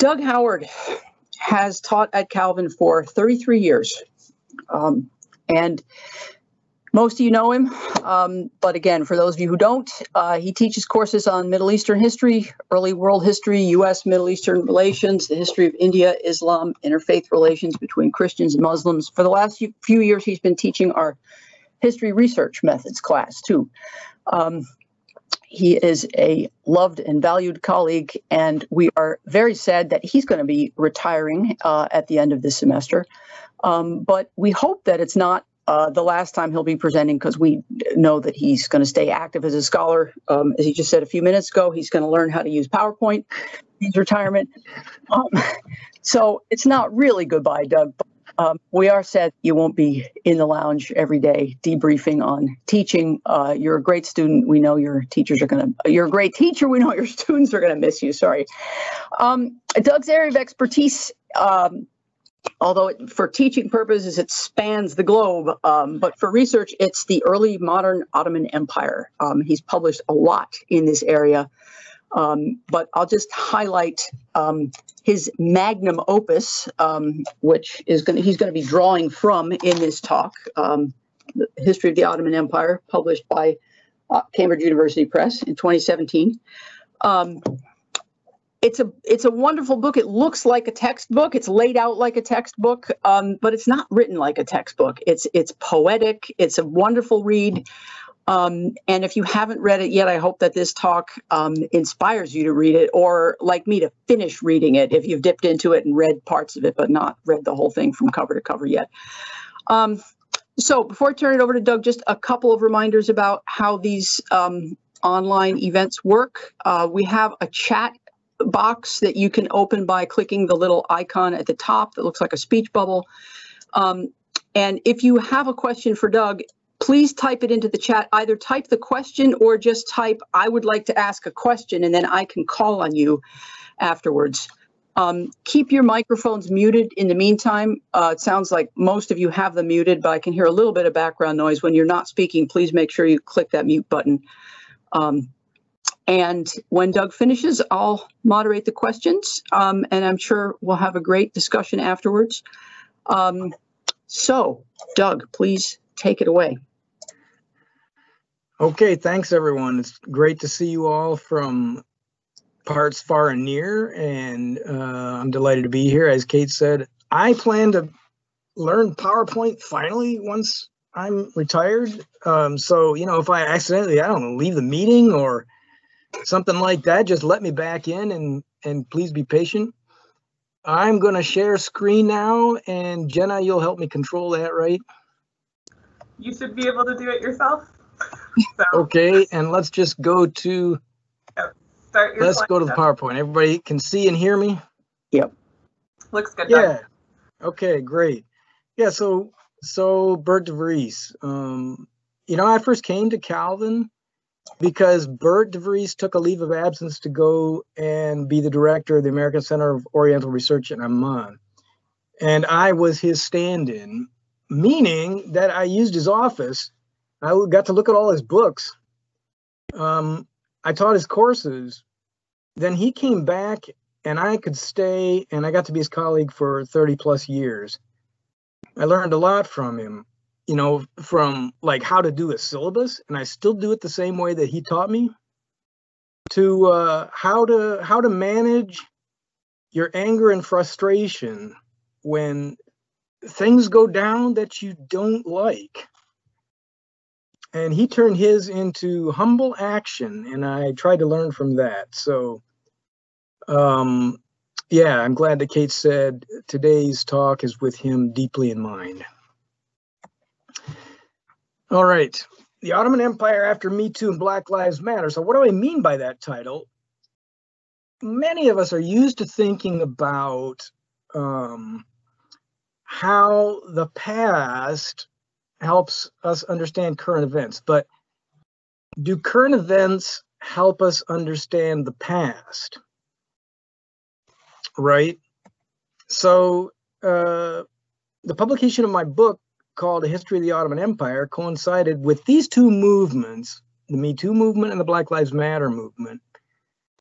Doug Howard has taught at Calvin for 33 years. Um, and most of you know him, um, but again, for those of you who don't, uh, he teaches courses on Middle Eastern history, early world history, U.S. Middle Eastern relations, the history of India, Islam, interfaith relations between Christians and Muslims. For the last few years, he's been teaching our history research methods class too. Um, he is a loved and valued colleague, and we are very sad that he's going to be retiring uh, at the end of this semester. Um, but we hope that it's not uh, the last time he'll be presenting because we know that he's going to stay active as a scholar. Um, as he just said a few minutes ago, he's going to learn how to use PowerPoint in his retirement. Um, so it's not really goodbye, Doug. But, um, we are sad you won't be in the lounge every day debriefing on teaching. Uh, you're a great student. We know your teachers are going to, you're a great teacher. We know your students are going to miss you. Sorry. Um, Doug's area of expertise um, although it, for teaching purposes it spans the globe, um, but for research it's the early modern Ottoman Empire. Um, he's published a lot in this area, um, but I'll just highlight um, his magnum opus, um, which is going he's going to be drawing from in this talk, um, the History of the Ottoman Empire, published by uh, Cambridge University Press in 2017 it's a it's a wonderful book. It looks like a textbook. It's laid out like a textbook, um, but it's not written like a textbook. It's it's poetic. It's a wonderful read. Um, and if you haven't read it yet, I hope that this talk um, inspires you to read it, or like me, to finish reading it if you've dipped into it and read parts of it, but not read the whole thing from cover to cover yet. Um, so before I turn it over to Doug, just a couple of reminders about how these um, online events work. Uh, we have a chat box that you can open by clicking the little icon at the top that looks like a speech bubble. Um, and if you have a question for Doug, please type it into the chat. Either type the question or just type, I would like to ask a question, and then I can call on you afterwards. Um, keep your microphones muted in the meantime. Uh, it sounds like most of you have them muted, but I can hear a little bit of background noise. When you're not speaking, please make sure you click that mute button. Um, and when Doug finishes, I'll moderate the questions, um, and I'm sure we'll have a great discussion afterwards. Um, so, Doug, please take it away. Okay, thanks everyone. It's great to see you all from parts far and near, and uh, I'm delighted to be here. As Kate said, I plan to learn PowerPoint finally once I'm retired. Um, so, you know, if I accidentally, I don't know, leave the meeting or something like that, just let me back in and, and please be patient. I'm going to share screen now and Jenna, you'll help me control that, right? You should be able to do it yourself. So. Okay, and let's just go to. Start your let's go to the PowerPoint. Everybody can see and hear me? Yep. Looks good. Yeah. Okay, great. Yeah, so so Bert DeVries, um, you know, I first came to Calvin because Bert DeVries took a leave of absence to go and be the director of the American Center of Oriental Research in Amman. And I was his stand in, meaning that I used his office. I got to look at all his books. Um, I taught his courses. Then he came back and I could stay and I got to be his colleague for 30 plus years. I learned a lot from him you know, from like how to do a syllabus, and I still do it the same way that he taught me, to uh, how to how to manage your anger and frustration when things go down that you don't like. And he turned his into humble action, and I tried to learn from that. So, um, yeah, I'm glad that Kate said today's talk is with him deeply in mind. All right. The Ottoman Empire after Me Too and Black Lives Matter. So, what do I mean by that title? Many of us are used to thinking about um, how the past helps us understand current events, but do current events help us understand the past? Right? So, uh, the publication of my book called A History of the Ottoman Empire coincided with these two movements, the Me Too movement and the Black Lives Matter movement.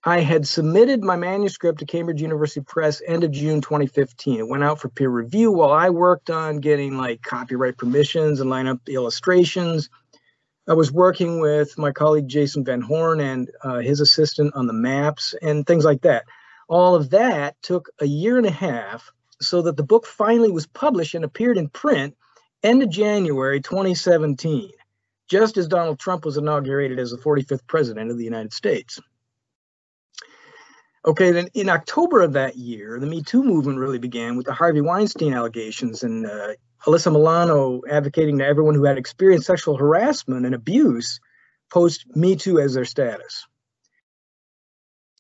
I had submitted my manuscript to Cambridge University Press end of June 2015. It went out for peer review while I worked on getting like copyright permissions and line up the illustrations. I was working with my colleague Jason Van Horn and uh, his assistant on the maps and things like that. All of that took a year and a half so that the book finally was published and appeared in print end of January 2017, just as Donald Trump was inaugurated as the 45th president of the United States. Okay, then in October of that year, the Me Too movement really began with the Harvey Weinstein allegations and uh, Alyssa Milano advocating to everyone who had experienced sexual harassment and abuse post Me Too as their status.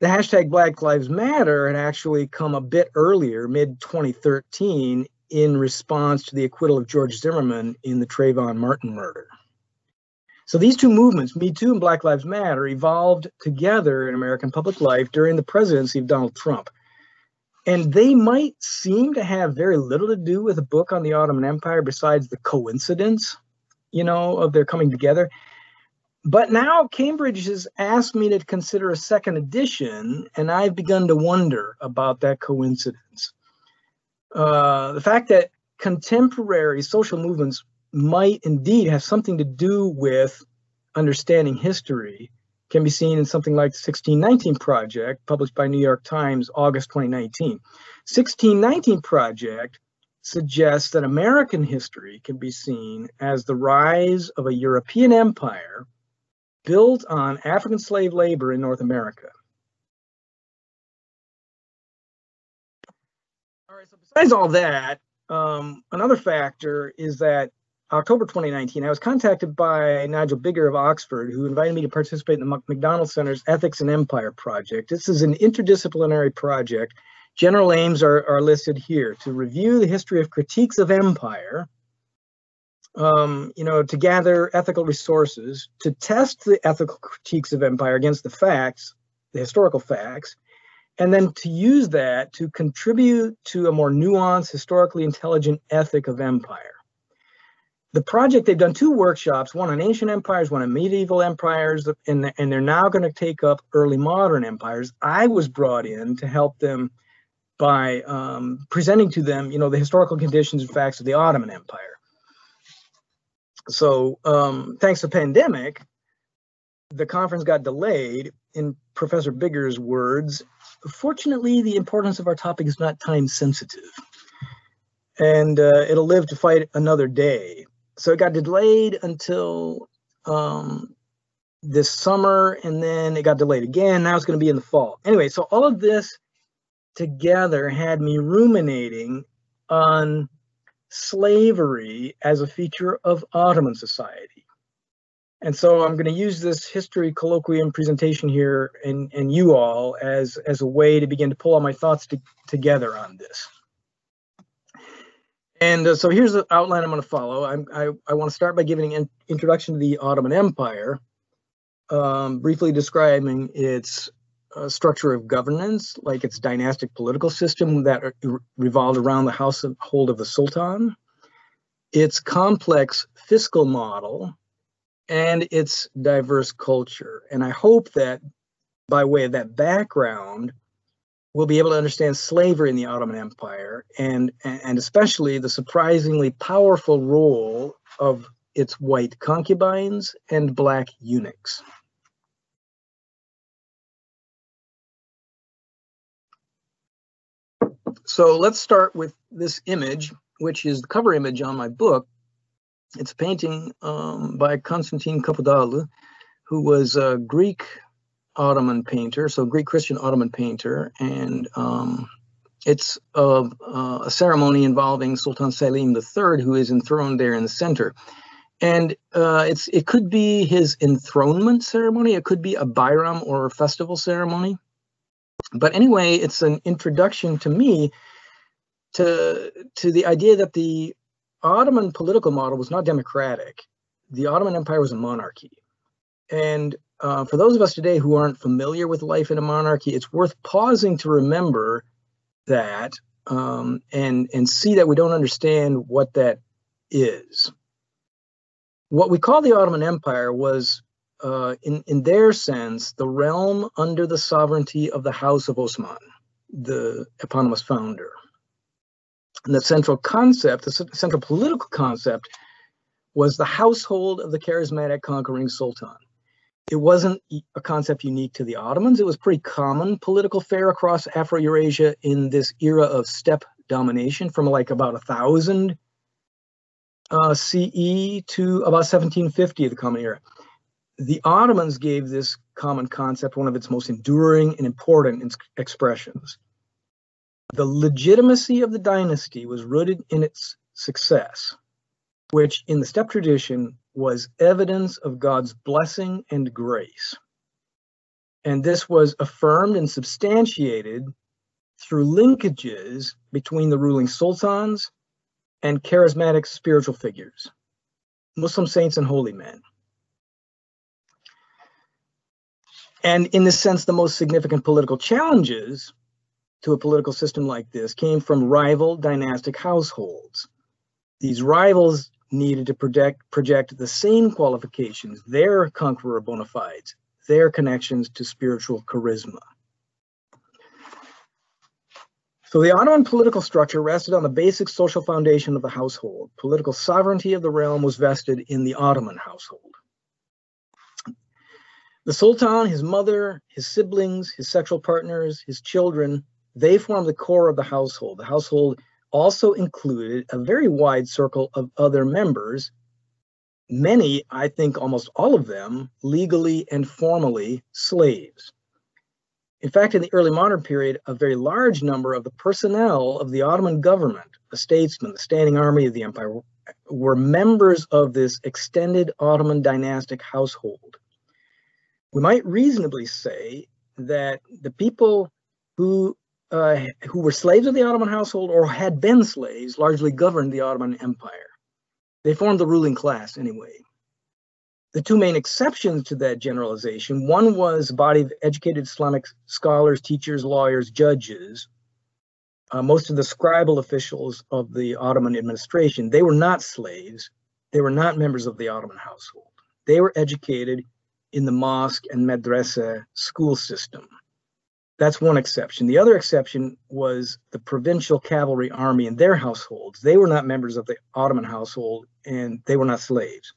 The hashtag Black Lives Matter had actually come a bit earlier, mid 2013, in response to the acquittal of George Zimmerman in the Trayvon Martin murder. So these two movements, Me Too and Black Lives Matter, evolved together in American public life during the presidency of Donald Trump. And they might seem to have very little to do with a book on the Ottoman Empire besides the coincidence, you know, of their coming together. But now Cambridge has asked me to consider a second edition, and I've begun to wonder about that coincidence. Uh, the fact that contemporary social movements might indeed have something to do with understanding history can be seen in something like the 1619 Project, published by New York Times, August 2019. 1619 Project suggests that American history can be seen as the rise of a European empire built on African slave labor in North America. All right, so besides all that, um, another factor is that October 2019, I was contacted by Nigel Biggar of Oxford, who invited me to participate in the McDonald Center's Ethics and Empire project. This is an interdisciplinary project. General aims are, are listed here to review the history of critiques of empire, um, you know, to gather ethical resources, to test the ethical critiques of empire against the facts, the historical facts, and then to use that to contribute to a more nuanced, historically intelligent ethic of empire the project they've done two workshops one on ancient empires one on medieval empires and, and they're now going to take up early modern empires. I was brought in to help them by um, presenting to them you know the historical conditions and facts of the ottoman empire. So um, thanks to pandemic the conference got delayed in professor Biggar's words fortunately the importance of our topic is not time sensitive and uh, it'll live to fight another day so it got delayed until um, this summer, and then it got delayed again. Now it's going to be in the fall. Anyway, so all of this together had me ruminating on slavery as a feature of Ottoman society. And so I'm going to use this history colloquium presentation here and, and you all as, as a way to begin to pull all my thoughts to, together on this. And uh, so here's the outline I'm going to follow. I'm, i I, want to start by giving an introduction to the Ottoman Empire, um, briefly describing its uh, structure of governance, like its dynastic political system that revolved around the household of the Sultan, its complex fiscal model, and its diverse culture. And I hope that by way of that background, we'll be able to understand slavery in the Ottoman Empire and, and especially the surprisingly powerful role of its white concubines and black eunuchs. So let's start with this image, which is the cover image on my book. It's a painting um, by Konstantin Kapıdağlı, who was a Greek Ottoman painter, so Greek Christian Ottoman painter, and um, it's a, a, ceremony involving Sultan Selim III, who is enthroned there in the center. And uh, it's it could be his enthronement ceremony, it could be a Bayram or a festival ceremony. But anyway, it's an introduction to me to to the idea that the Ottoman political model was not democratic. The Ottoman Empire was a monarchy. And uh, for those of us today who aren't familiar with life in a monarchy, it's worth pausing to remember that um, and and see that we don't understand what that is. What we call the Ottoman Empire was uh, in, in their sense, the realm under the sovereignty of the House of Osman, the eponymous founder. And the central concept, the central political concept, was the household of the charismatic conquering sultan. It wasn't a concept unique to the Ottomans. It was pretty common political fare across Afro-Eurasia in this era of steppe domination from like about thousand uh, CE to about 1750 of the Common Era. The Ottomans gave this common concept one of its most enduring and important expressions. The legitimacy of the dynasty was rooted in its success, which in the steppe tradition was evidence of God's blessing and grace. And this was affirmed and substantiated through linkages between the ruling sultans and charismatic spiritual figures, Muslim saints and holy men. And in this sense, the most significant political challenges to a political system like this came from rival dynastic households. These rivals needed to project, project the same qualifications, their conqueror bona fides, their connections to spiritual charisma. So the Ottoman political structure rested on the basic social foundation of the household. Political sovereignty of the realm was vested in the Ottoman household. The Sultan, his mother, his siblings, his sexual partners, his children, they formed the core of the household. The household also included a very wide circle of other members, many, I think almost all of them, legally and formally slaves. In fact, in the early modern period, a very large number of the personnel of the Ottoman government, the statesmen, the standing army of the empire, were members of this extended Ottoman dynastic household. We might reasonably say that the people who uh, who were slaves of the Ottoman household or had been slaves largely governed the Ottoman Empire. They formed the ruling class anyway the two main exceptions to that generalization one was a body of educated Islamic scholars, teachers, lawyers, judges. Uh, most of the scribal officials of the Ottoman administration, they were not slaves. They were not members of the Ottoman household. They were educated in the mosque and madrasa school system. That's one exception. The other exception was the provincial cavalry army and their households. They were not members of the Ottoman household and they were not slaves.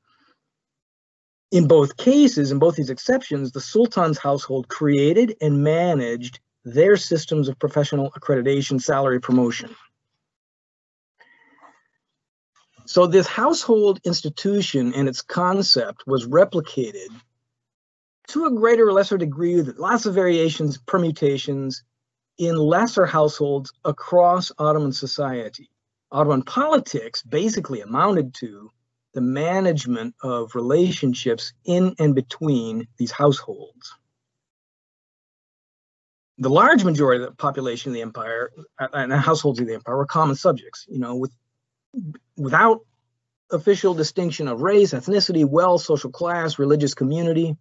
In both cases, in both these exceptions, the Sultan's household created and managed their systems of professional accreditation, salary promotion. So this household institution and its concept was replicated to a greater or lesser degree with lots of variations, permutations in lesser households across Ottoman society. Ottoman politics basically amounted to the management of relationships in and between these households. The large majority of the population of the empire uh, and the households of the empire were common subjects, you know, with without official distinction of race, ethnicity, wealth, social class, religious community.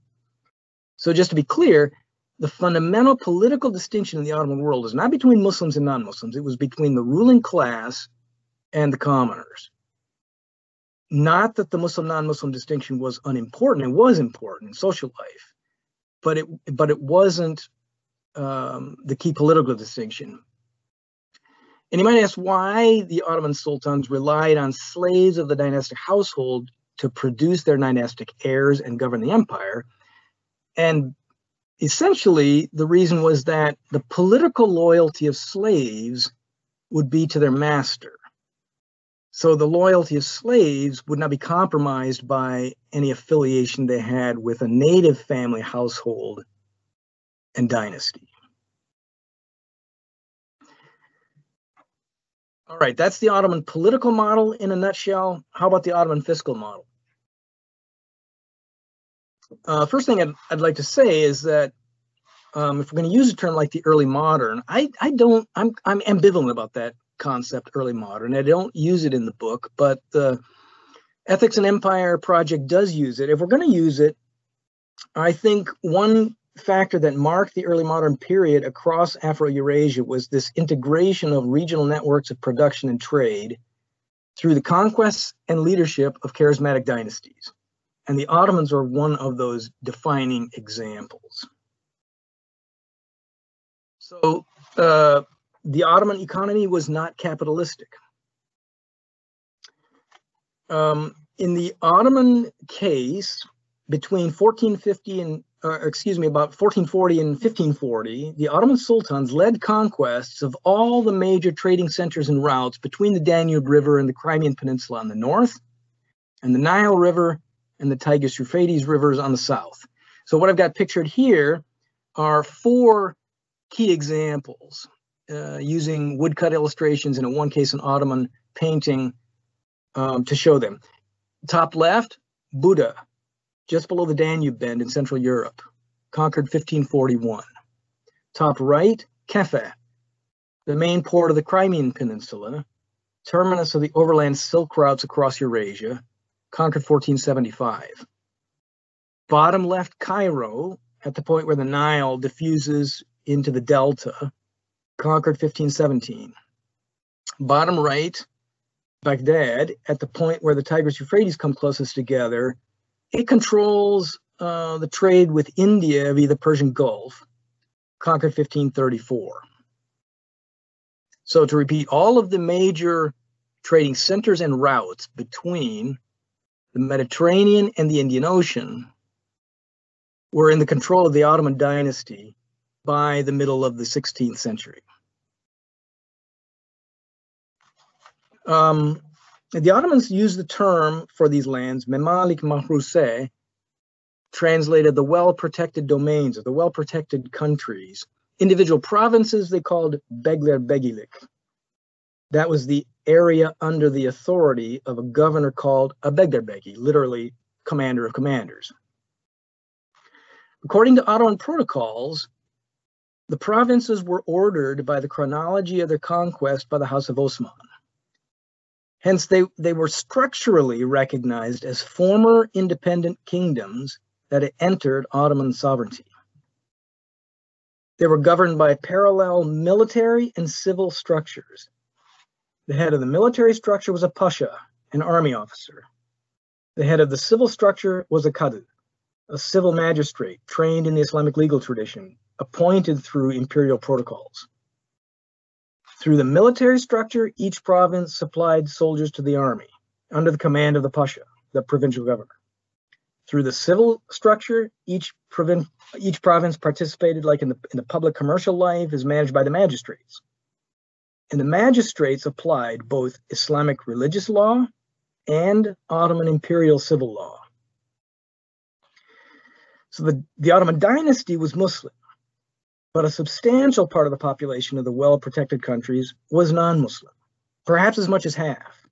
So just to be clear, the fundamental political distinction in the Ottoman world is not between Muslims and non-Muslims. It was between the ruling class and the commoners not that the Muslim non-Muslim distinction was unimportant. It was important in social life, but it but it wasn't um, the key political distinction. And you might ask why the Ottoman sultans relied on slaves of the dynastic household to produce their dynastic heirs and govern the empire. And essentially, the reason was that the political loyalty of slaves would be to their master. So the loyalty of slaves would not be compromised by any affiliation they had with a native family household and dynasty. All right, that's the Ottoman political model in a nutshell. How about the Ottoman fiscal model? Uh, first thing I'd, I'd like to say is that um, if we're going to use a term like the early modern, I, I don't, I'm, I'm ambivalent about that concept, early modern. I don't use it in the book, but the Ethics and Empire project does use it. If we're going to use it, I think one factor that marked the early modern period across Afro-Eurasia was this integration of regional networks of production and trade through the conquests and leadership of charismatic dynasties. And the Ottomans are one of those defining examples. So uh, the Ottoman economy was not capitalistic. Um, in the Ottoman case, between 1450 and, uh, excuse me, about 1440 and 1540, the Ottoman sultans led conquests of all the major trading centers and routes between the Danube River and the Crimean Peninsula on the north, and the Nile River and the Tigris Euphrates rivers on the south. So what I've got pictured here are four key examples uh, using woodcut illustrations and in one case an Ottoman painting um, to show them. Top left, Buda, just below the Danube bend in Central Europe, conquered 1541. Top right, Kefe, the main port of the Crimean Peninsula, terminus of the overland silk routes across Eurasia, conquered 1475. Bottom left, Cairo, at the point where the Nile diffuses into the delta, conquered 1517. Bottom right, Baghdad, at the point where the Tigris Euphrates come closest together, it controls uh, the trade with India via the Persian Gulf, conquered 1534. So to repeat, all of the major trading centers and routes between the Mediterranean and the Indian Ocean were in the control of the Ottoman dynasty by the middle of the 16th century. Um, the Ottomans used the term for these lands, Memalik Mahruse, translated the well-protected domains or the well-protected countries. Individual provinces they called Begler Begilik. That was the area under the authority of a governor called a Beglerbegi, literally commander of commanders. According to Ottoman protocols, the provinces were ordered by the chronology of their conquest by the House of Osman. Hence, they, they were structurally recognized as former independent kingdoms that had entered Ottoman sovereignty. They were governed by parallel military and civil structures. The head of the military structure was a pasha, an army officer. The head of the civil structure was a qadi, a civil magistrate trained in the Islamic legal tradition, appointed through imperial protocols. Through the military structure, each province supplied soldiers to the army under the command of the pasha, the provincial governor. Through the civil structure, each, provin- each province participated like in the, in the public commercial life is managed by the magistrates. And the magistrates applied both Islamic religious law and Ottoman imperial civil law. So the, the Ottoman dynasty was Muslim but a substantial part of the population of the well-protected countries was non-Muslim, perhaps as much as half.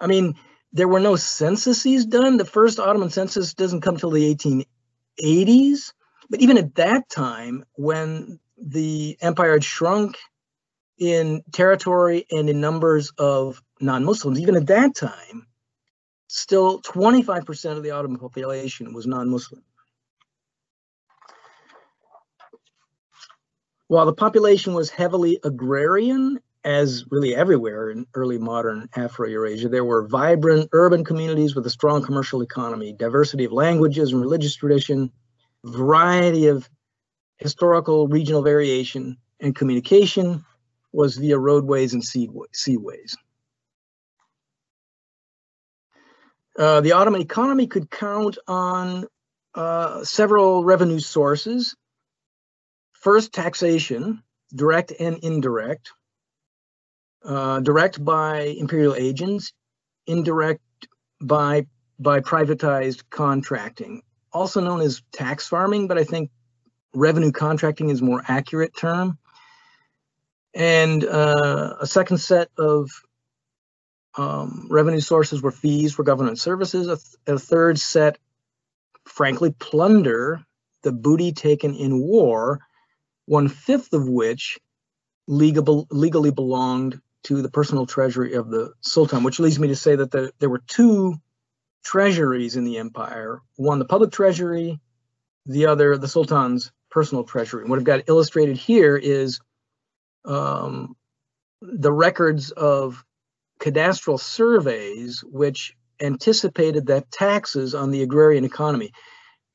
I mean, there were no censuses done. The first Ottoman census doesn't come till the 1880s, but even at that time, when the empire had shrunk in territory and in numbers of non-Muslims, even at that time, still 25% of the Ottoman population was non-Muslim. While the population was heavily agrarian, as really everywhere in early modern Afro-Eurasia, there were vibrant urban communities with a strong commercial economy, diversity of languages and religious tradition, variety of historical regional variation, and communication was via roadways and seaways. Uh, the Ottoman economy could count on uh, several revenue sources, First, taxation, direct and indirect. Uh, direct by imperial agents, indirect by by privatized contracting, also known as tax farming, but I think revenue contracting is more accurate term. And uh, a second set of um, revenue sources were fees for government services. A, th a third set, frankly, plunder, the booty taken in war, one fifth of which legal, legally belonged to the personal treasury of the Sultan, which leads me to say that the, there were two treasuries in the empire one, the public treasury, the other, the Sultan's personal treasury. And what I've got illustrated here is um, the records of cadastral surveys, which anticipated that taxes on the agrarian economy.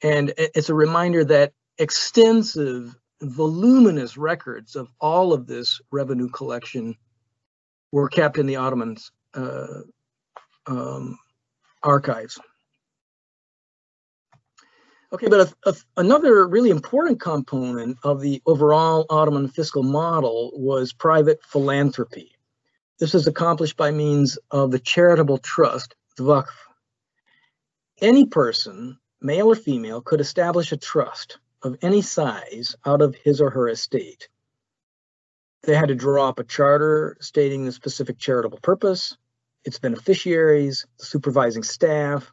And it's a reminder that extensive, voluminous records of all of this revenue collection were kept in the Ottomans' uh, um, archives. Okay, but a, a, another really important component of the overall Ottoman fiscal model was private philanthropy. This was accomplished by means of the charitable trust, Waqf. Any person, male or female, could establish a trust of any size out of his or her estate. They had to draw up a charter stating the specific charitable purpose, its beneficiaries, the supervising staff,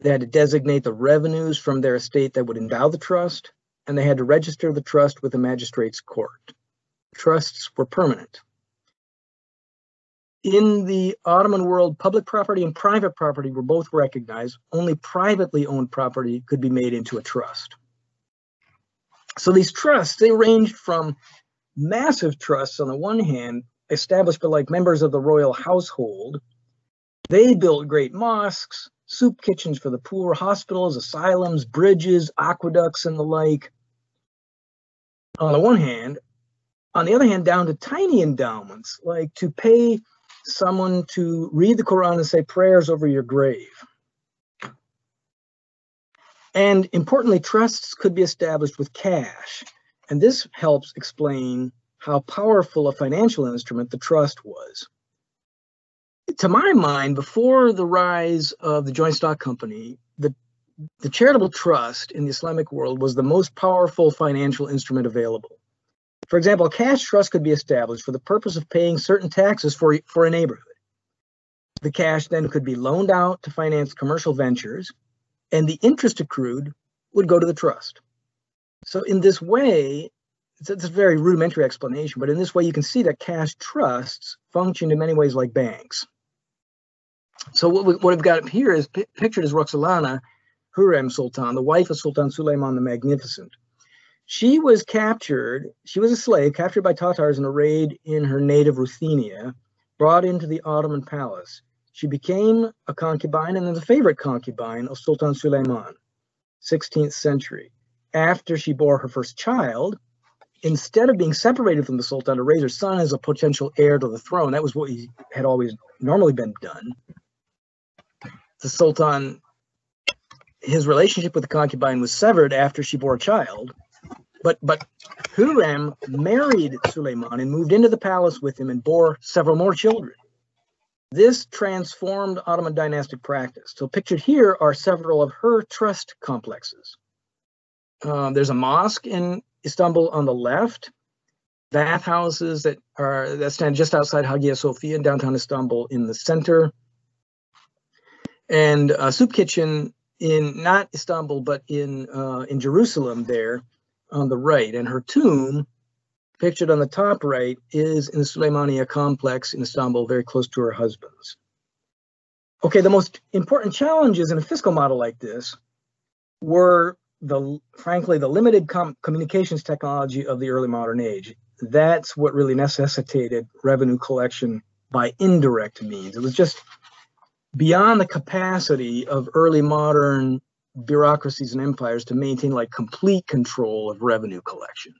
they had to designate the revenues from their estate that would endow the trust, and they had to register the trust with the magistrate's court. Trusts were permanent. In the Ottoman world, public property and private property were both recognized. Only privately owned property could be made into a trust. So these trusts, they ranged from massive trusts on the one hand, established by like members of the royal household. They built great mosques, soup kitchens for the poor, hospitals, asylums, bridges, aqueducts, and the like. On the one hand, on the other hand, down to tiny endowments, like to pay someone to read the Quran and say prayers over your grave. And importantly, trusts could be established with cash. And this helps explain how powerful a financial instrument the trust was to my mind, before the rise of the joint stock company, the the charitable trust in the Islamic world was the most powerful financial instrument available. For example, a cash trust could be established for the purpose of paying certain taxes for, for a neighborhood. The cash then could be loaned out to finance commercial ventures, and the interest accrued would go to the trust. So, in this way, it's, it's a very rudimentary explanation, but in this way, you can see that cash trusts function in many ways like banks. So what, we, what we've got up here is pictured as Roxolana Hurrem Sultan, the wife of Sultan Suleiman the Magnificent. She was captured, she was a slave, captured by Tatars in a raid in her native Ruthenia, brought into the Ottoman palace. She became a concubine and then the favorite concubine of Sultan Suleiman, 16th century. After she bore her first child, instead of being separated from the Sultan to raise her son as a potential heir to the throne, that was what he had always normally been done the Sultan, his relationship with the concubine was severed after she bore a child. But but Hurrem married Suleiman and moved into the palace with him and bore several more children. This transformed Ottoman dynastic practice. So pictured here are several of her trust complexes. Um, there's a mosque in Istanbul on the left, bathhouses that are that stand just outside Hagia Sophia in downtown Istanbul in the center, and a soup kitchen in not Istanbul but in uh, in Jerusalem there on the right, and her tomb pictured on the top right is in the Suleymaniye complex in Istanbul, very close to her husband's. Okay, the most important challenges in a fiscal model like this were the frankly the limited com communications technology of the early modern age. That's what really necessitated revenue collection by indirect means. It was just beyond the capacity of early modern bureaucracies and empires to maintain like complete control of revenue collection.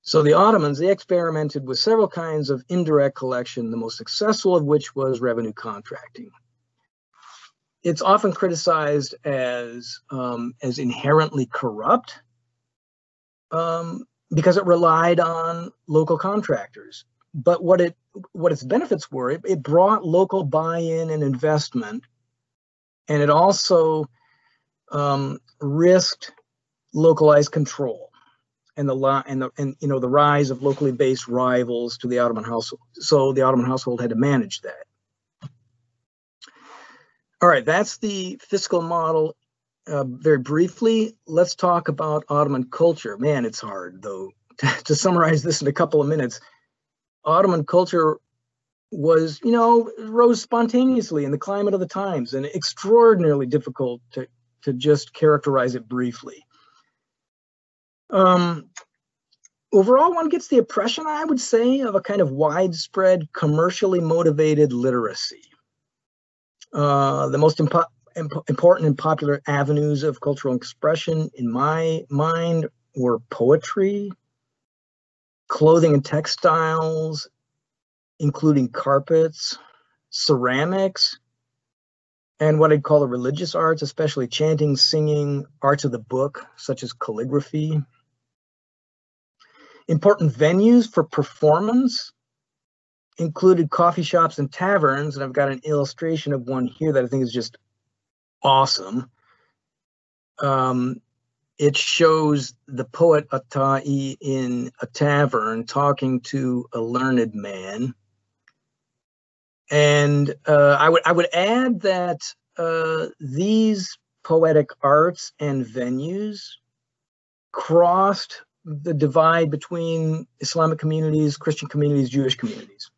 So the Ottomans, they experimented with several kinds of indirect collection, the most successful of which was revenue contracting. It's often criticized as, um, as inherently corrupt um, because it relied on local contractors but what it what its benefits were, it, it brought local buy-in and investment, and it also um, risked localized control and the and the and you know the rise of locally based rivals to the Ottoman household. So the Ottoman household had to manage that. All right, that's the fiscal model. Uh, very briefly, let's talk about Ottoman culture. Man, it's hard though to summarize this in a couple of minutes. Ottoman culture was, you know, rose spontaneously in the climate of the times and extraordinarily difficult to, to just characterize it briefly. Um, overall, one gets the impression, I would say, of a kind of widespread commercially motivated literacy. Uh, the most impo- imp- important and popular avenues of cultural expression, in my mind, were poetry, clothing and textiles, including carpets, ceramics, and what I'd call the religious arts, especially chanting, singing, arts of the book, such as calligraphy. Important venues for performance included coffee shops and taverns, and I've got an illustration of one here that I think is just awesome. Um, it shows the poet Atai in a tavern talking to a learned man. And uh, I would I would add that uh, these poetic arts and venues crossed the divide between Islamic communities, Christian communities, Jewish communities.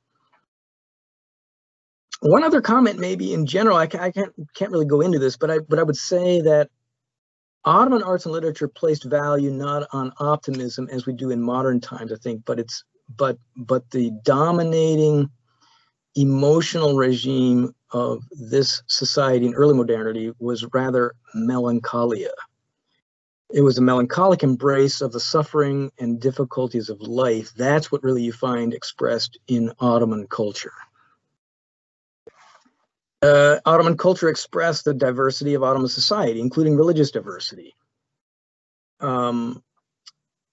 One other comment, maybe in general, I, I can't can't really go into this, but I but I would say that Ottoman arts and literature placed value not on optimism as we do in modern times, I think, but it's but but the dominating emotional regime of this society in early modernity was rather melancholia. It was a melancholic embrace of the suffering and difficulties of life. That's what really you find expressed in Ottoman culture. Uh, Ottoman culture expressed the diversity of Ottoman society, including religious diversity. Um,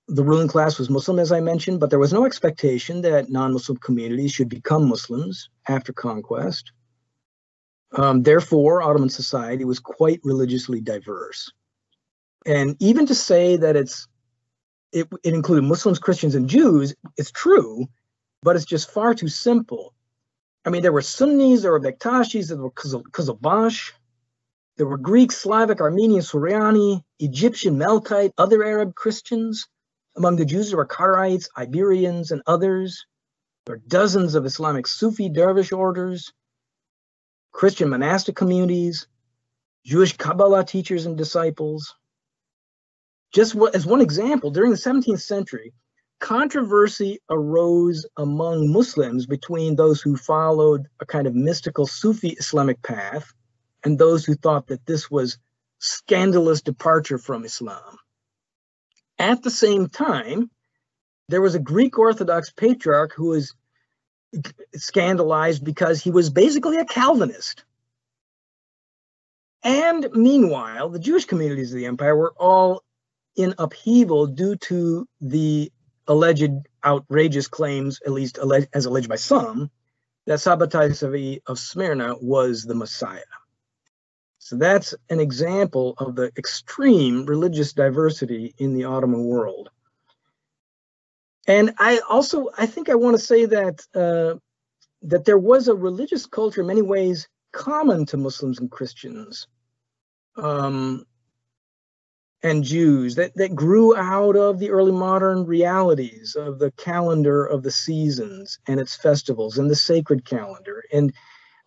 the ruling class was Muslim, as I mentioned, but there was no expectation that non-Muslim communities should become Muslims after conquest. Um, therefore, Ottoman society was quite religiously diverse. And even to say that it's it, it included Muslims, Christians, and Jews, it's true, but it's just far too simple. I mean, there were Sunnis, there were Bektashis, there were Qizilbash, there were Greek, Slavic, Armenian, Suriani, Egyptian, Melkite, other Arab Christians. Among the Jews, there were Karaites, Iberians, and others. There are dozens of Islamic Sufi dervish orders, Christian monastic communities, Jewish Kabbalah teachers and disciples. Just as one example, during the 17th century, controversy arose among Muslims between those who followed a kind of mystical Sufi Islamic path and those who thought that this was scandalous departure from Islam. At the same time, there was a Greek Orthodox patriarch who was scandalized because he was basically a Calvinist. And meanwhile, the Jewish communities of the empire were all in upheaval due to the alleged outrageous claims, at least alleged, as alleged by some, that Sabbatai of Smyrna was the Messiah. So that's an example of the extreme religious diversity in the Ottoman world. And I also, I think I want to say that uh, that there was a religious culture in many ways common to Muslims and Christians. Um, and Jews that, that grew out of the early modern realities of the calendar of the seasons and its festivals and the sacred calendar, and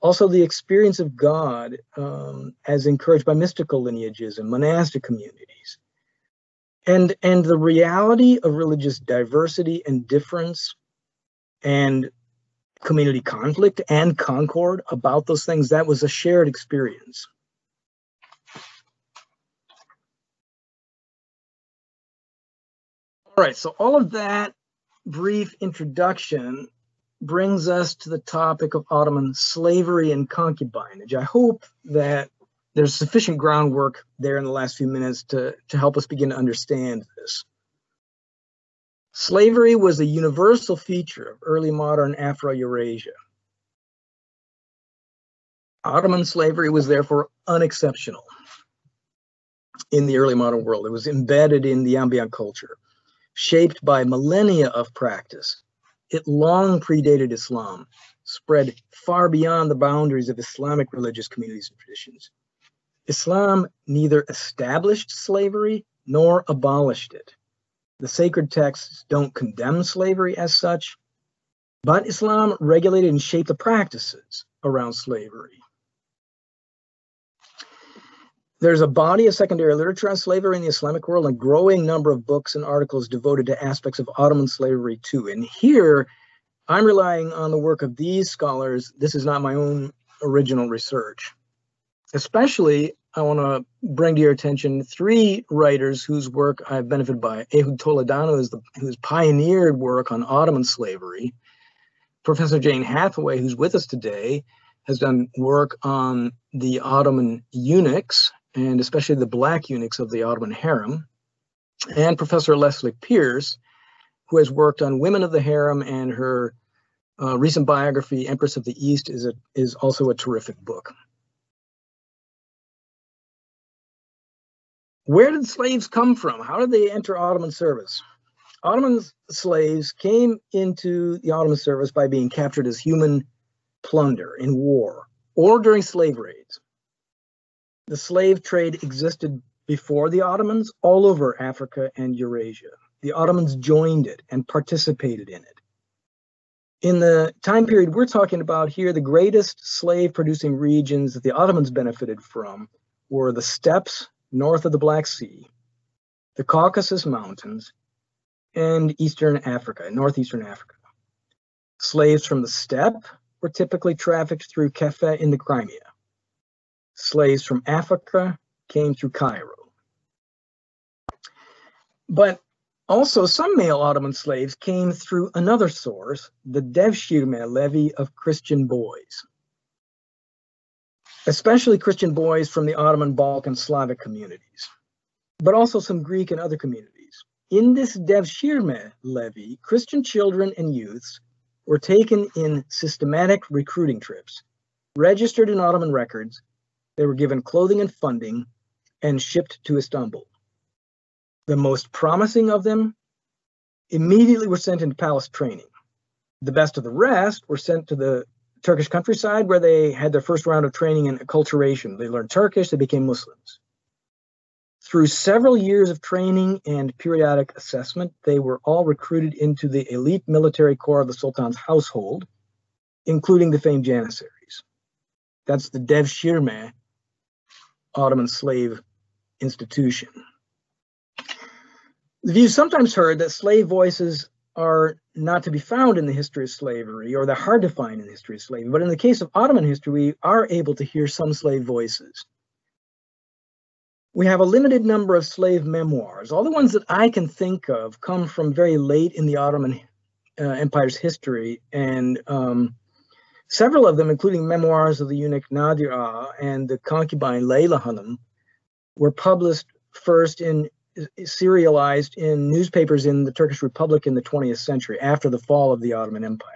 also the experience of God um, as encouraged by mystical lineages and monastic communities. And, and the reality of religious diversity and difference and community conflict and concord about those things, that was a shared experience. All right, so all of that brief introduction brings us to the topic of Ottoman slavery and concubinage. I hope that there's sufficient groundwork there in the last few minutes to, to help us begin to understand this. Slavery was a universal feature of early modern Afro-Eurasia. Ottoman slavery was therefore unexceptional in the early modern world. It was embedded in the ambient culture shaped by millennia of practice. It long predated Islam, spread far beyond the boundaries of Islamic religious communities and traditions. Islam neither established slavery nor abolished it. The sacred texts don't condemn slavery as such, but Islam regulated and shaped the practices around slavery. There's a body of secondary literature on slavery in the Islamic world, and a growing number of books and articles devoted to aspects of Ottoman slavery too. And here, I'm relying on the work of these scholars. This is not my own original research. especially I want to bring to your attention three writers whose work I've benefited by. Ehud Toledano is the who's pioneered work on Ottoman slavery. Professor Jane Hathaway, who's with us today, has done work on the Ottoman eunuchs and especially the black eunuchs of the Ottoman harem. And Professor Leslie Peirce, who has worked on women of the harem and her uh, recent biography, Empress of the East, is, a, is also a terrific book. Where did slaves come from? How did they enter Ottoman service? Ottoman slaves came into the Ottoman service by being captured as human plunder in war or during slave raids. The slave trade existed before the Ottomans all over Africa and Eurasia. The Ottomans joined it and participated in it. In the time period we're talking about here, the greatest slave producing regions that the Ottomans benefited from were the steppes north of the Black Sea, the Caucasus Mountains, and Eastern Africa, Northeastern Africa. Slaves from the steppe were typically trafficked through Kefe in the Crimea. Slaves from Africa came through Cairo. But also, some male Ottoman slaves came through another source, the Devshirme levy of Christian boys especially Christian boys from the Ottoman Balkan Slavic communities, but also some Greek and other communities. In this Devshirme levy, Christian children and youths were taken in systematic recruiting trips, registered in Ottoman records, they were given clothing and funding, and shipped to Istanbul. The most promising of them immediately were sent into palace training. The best of the rest were sent to the Turkish countryside where they had their first round of training in acculturation. They learned Turkish, they became Muslims. Through several years of training and periodic assessment, they were all recruited into the elite military corps of the Sultan's household, including the famed Janissaries. That's the Devshirme Ottoman slave institution. The view sometimes heard that slave voices are not to be found in the history of slavery, or they're hard to find in the history of slavery. But in the case of Ottoman history, we are able to hear some slave voices. We have a limited number of slave memoirs. All the ones that I can think of come from very late in the Ottoman uh, Empire's history, and um, several of them, including memoirs of the eunuch Nadir and the concubine Layla Hanım, were published first in serialized in newspapers in the Turkish Republic in the 20th century after the fall of the Ottoman Empire.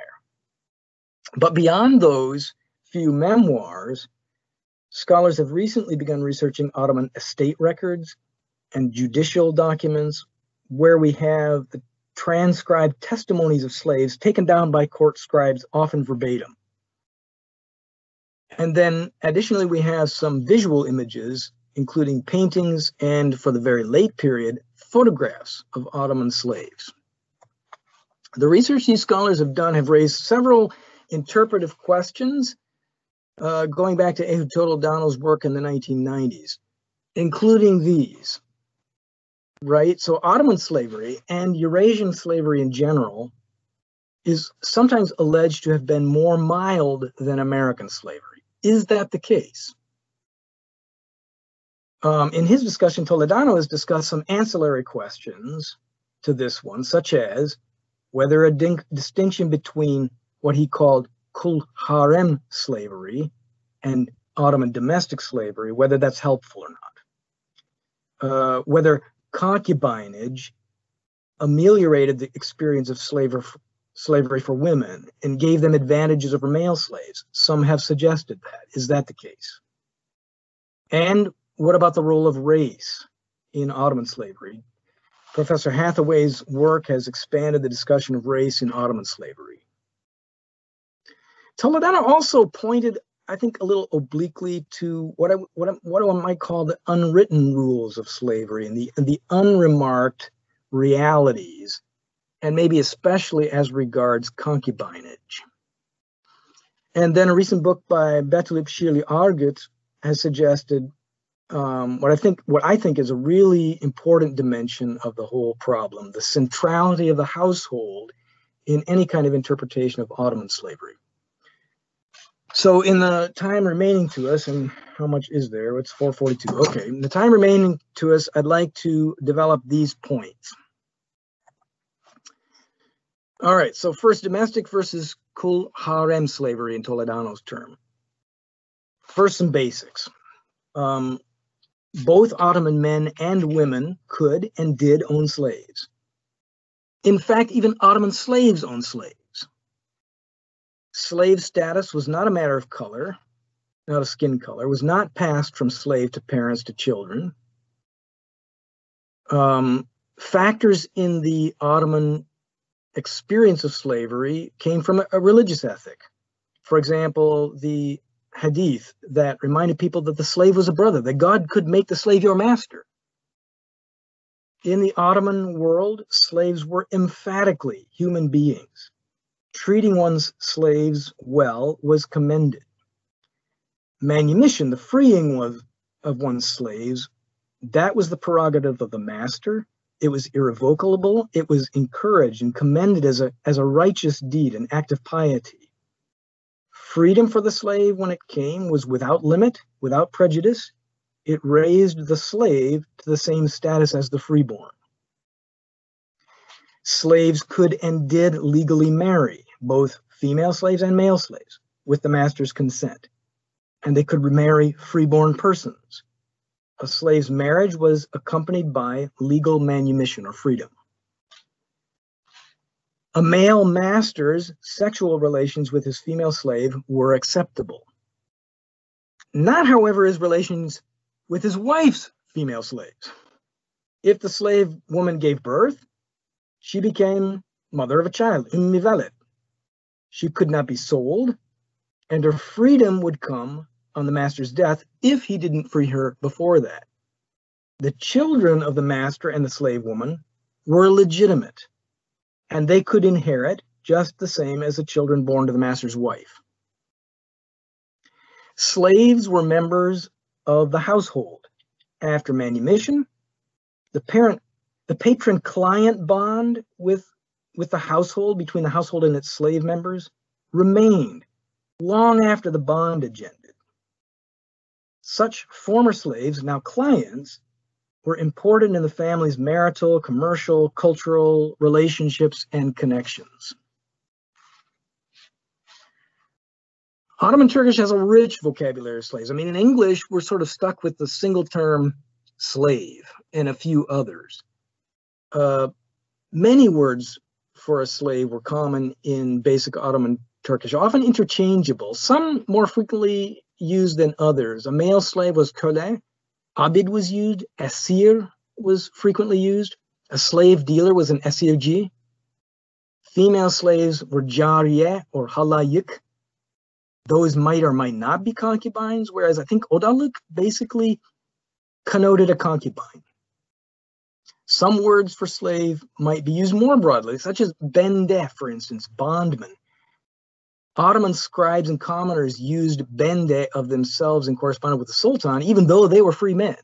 But beyond those few memoirs, scholars have recently begun researching Ottoman estate records and judicial documents where we have the transcribed testimonies of slaves taken down by court scribes, often verbatim. And then additionally, we have some visual images including paintings and, for the very late period, photographs of Ottoman slaves. The research these scholars have done have raised several interpretive questions uh, going back to Ehud Toledano's work in the 1990s, including these. Right, so Ottoman slavery and Eurasian slavery in general is sometimes alleged to have been more mild than American slavery. Is that the case? Um, in his discussion, Toledano has discussed some ancillary questions to this one, such as whether a distinction between what he called kul harem slavery and Ottoman domestic slavery, whether that's helpful or not. Uh, whether concubinage ameliorated the experience of slavery, slavery for women and gave them advantages over male slaves. Some have suggested that. Is that the case? And what about the role of race in Ottoman slavery? Professor Hathaway's work has expanded the discussion of race in Ottoman slavery. Toledano also pointed, I think, a little obliquely to what I what I, what I might call the unwritten rules of slavery and the and the unremarked realities, and maybe especially as regards concubinage. And then a recent book by Betül İpşirli Argıt has suggested um, what I think what I think is a really important dimension of the whole problem, the centrality of the household in any kind of interpretation of Ottoman slavery. So in the time remaining to us, and how much is there? It's 442. Okay, in the time remaining to us, I'd like to develop these points. All right, so first domestic versus kul harem slavery in Toledano's term. First, some basics. Um, both Ottoman men and women could and did own slaves. In fact, even Ottoman slaves owned slaves. Slave status was not a matter of color, not a skin color, was not passed from slave to parents to children. Um, factors in the Ottoman experience of slavery came from a, religious ethic. For example, the hadith that reminded people that the slave was a brother, that God could make the slave your master. In the Ottoman world, slaves were emphatically human beings treating one's slaves well was commended. Manumission, the freeing of, of one's slaves, that was the prerogative of the master. It was irrevocable. It was encouraged and commended as a, as a righteous deed, an act of piety. Freedom for the slave when it came was without limit, without prejudice. It raised the slave to the same status as the freeborn. Slaves could and did legally marry both female slaves and male slaves with the master's consent, and they could remarry freeborn persons. A slave's marriage was accompanied by legal manumission or freedom. A male master's sexual relations with his female slave were acceptable. Not, however, his relations with his wife's female slaves. If the slave woman gave birth, she became mother of a child, ummivalet, she could not be sold, and her freedom would come on the master's death if he didn't free her before that. The children of the master and the slave woman were legitimate, and they could inherit just the same as the children born to the master's wife. Slaves were members of the household. After manumission, the parent, the patron-client bond with with the household, between the household and its slave members, remained long after the bondage ended. Such former slaves, now clients, were important in the family's marital, commercial, cultural relationships and connections. Ottoman Turkish has a rich vocabulary of slaves. I mean, in English, we're sort of stuck with the single term slave and a few others. Uh, many words for a slave were common in basic Ottoman Turkish, often interchangeable, some more frequently used than others. A male slave was köle, abid was used, esir was frequently used, a slave dealer was an esirci. Female slaves were jariye or halayik. Those might or might not be concubines, whereas I think odalık basically connoted a concubine. Some words for slave might be used more broadly, such as bende, for instance, bondman. Ottoman scribes and commoners used bende of themselves and corresponded with the Sultan, even though they were free men.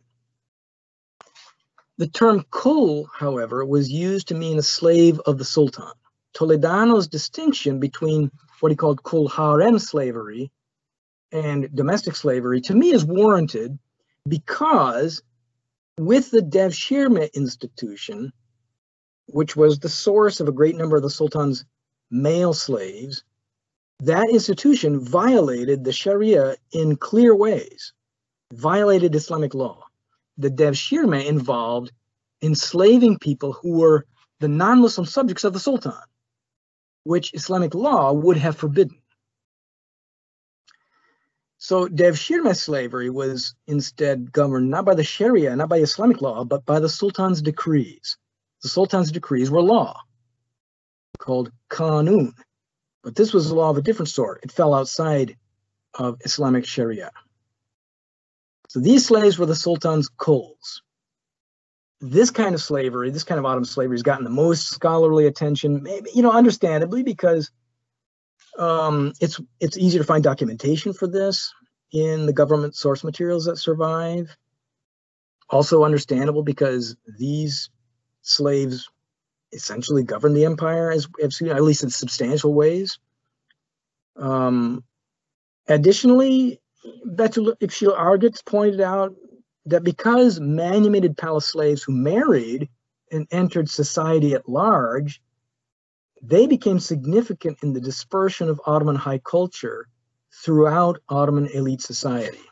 The term kul, however, was used to mean a slave of the Sultan. Toledano's distinction between what he called kul harem slavery and domestic slavery to me is warranted because with the Devshirme institution, which was the source of a great number of the Sultan's male slaves, that institution violated the Sharia in clear ways, violated Islamic law. The Devshirme involved enslaving people who were the non-Muslim subjects of the Sultan, which Islamic law would have forbidden. So Devshirme slavery was instead governed not by the Sharia, not by Islamic law, but by the Sultan's decrees. The Sultan's decrees were law, called Kanun. But this was a law of a different sort. It fell outside of Islamic Sharia. So these slaves were the Sultan's kuls. This kind of slavery, this kind of Ottoman slavery has gotten the most scholarly attention, maybe, you know, understandably, because um, it's it's easy to find documentation for this in the government source materials that survive. Also understandable because these slaves essentially governed the empire as, as at least in substantial ways. Um, Additionally, İpşirli Argıt pointed out that because manumitted palace slaves who married and entered society at large, they became significant in the dispersion of Ottoman high culture throughout Ottoman elite society.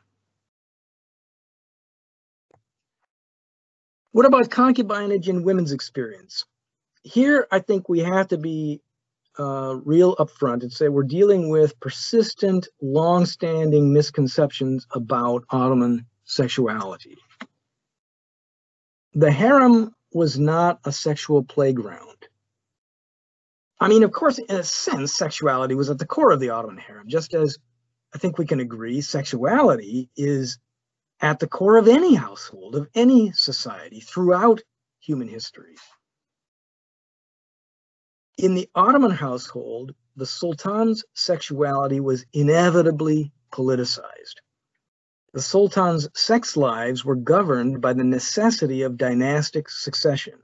What about concubinage and women's experience? Here, I think we have to be uh, real upfront and say we're dealing with persistent, long-standing misconceptions about Ottoman sexuality. The harem was not a sexual playground. I mean, of course, in a sense, sexuality was at the core of the Ottoman harem, just as I think we can agree sexuality is at the core of any household, of any society throughout human history. In the Ottoman household, the Sultan's sexuality was inevitably politicized. The Sultan's sex lives were governed by the necessity of dynastic succession.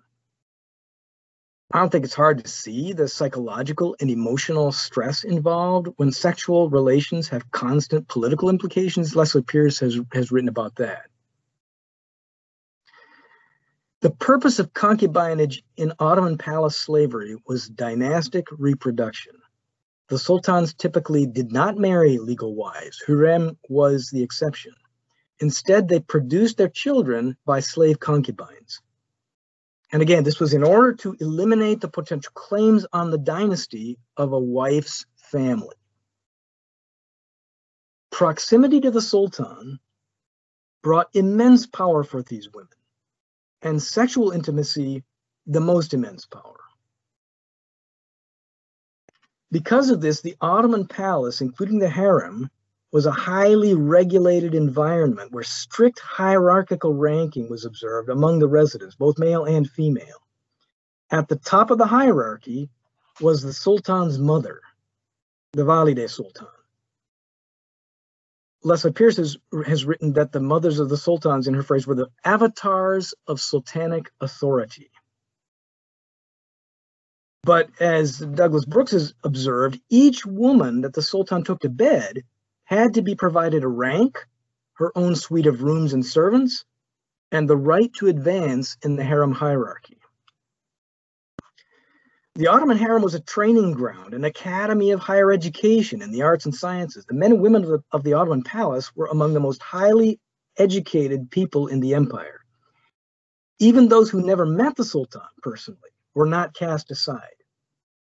I don't think it's hard to see the psychological and emotional stress involved when sexual relations have constant political implications. Leslie Peirce has, has written about that. The purpose of concubinage in Ottoman palace slavery was dynastic reproduction. The sultans typically did not marry legal wives. Hurrem was the exception. Instead, they produced their children by slave concubines. And again, this was in order to eliminate the potential claims on the dynasty of a wife's family. Proximity to the Sultan brought immense power for these women, and sexual intimacy the most immense power. Because of this, the Ottoman palace, including the harem, was a highly regulated environment where strict hierarchical ranking was observed among the residents, both male and female. At the top of the hierarchy was the Sultan's mother, the Valide Sultan. Leslie Peirce has, has written that the mothers of the sultans, in her phrase, were the avatars of sultanic authority. But as Douglas Brooks has observed, each woman that the sultan took to bed had to be provided a rank, her own suite of rooms and servants, and the right to advance in the harem hierarchy. The Ottoman harem was a training ground, an academy of higher education in the arts and sciences. The men and women of the, of the Ottoman palace were among the most highly educated people in the empire. Even those who never met the Sultan personally were not cast aside.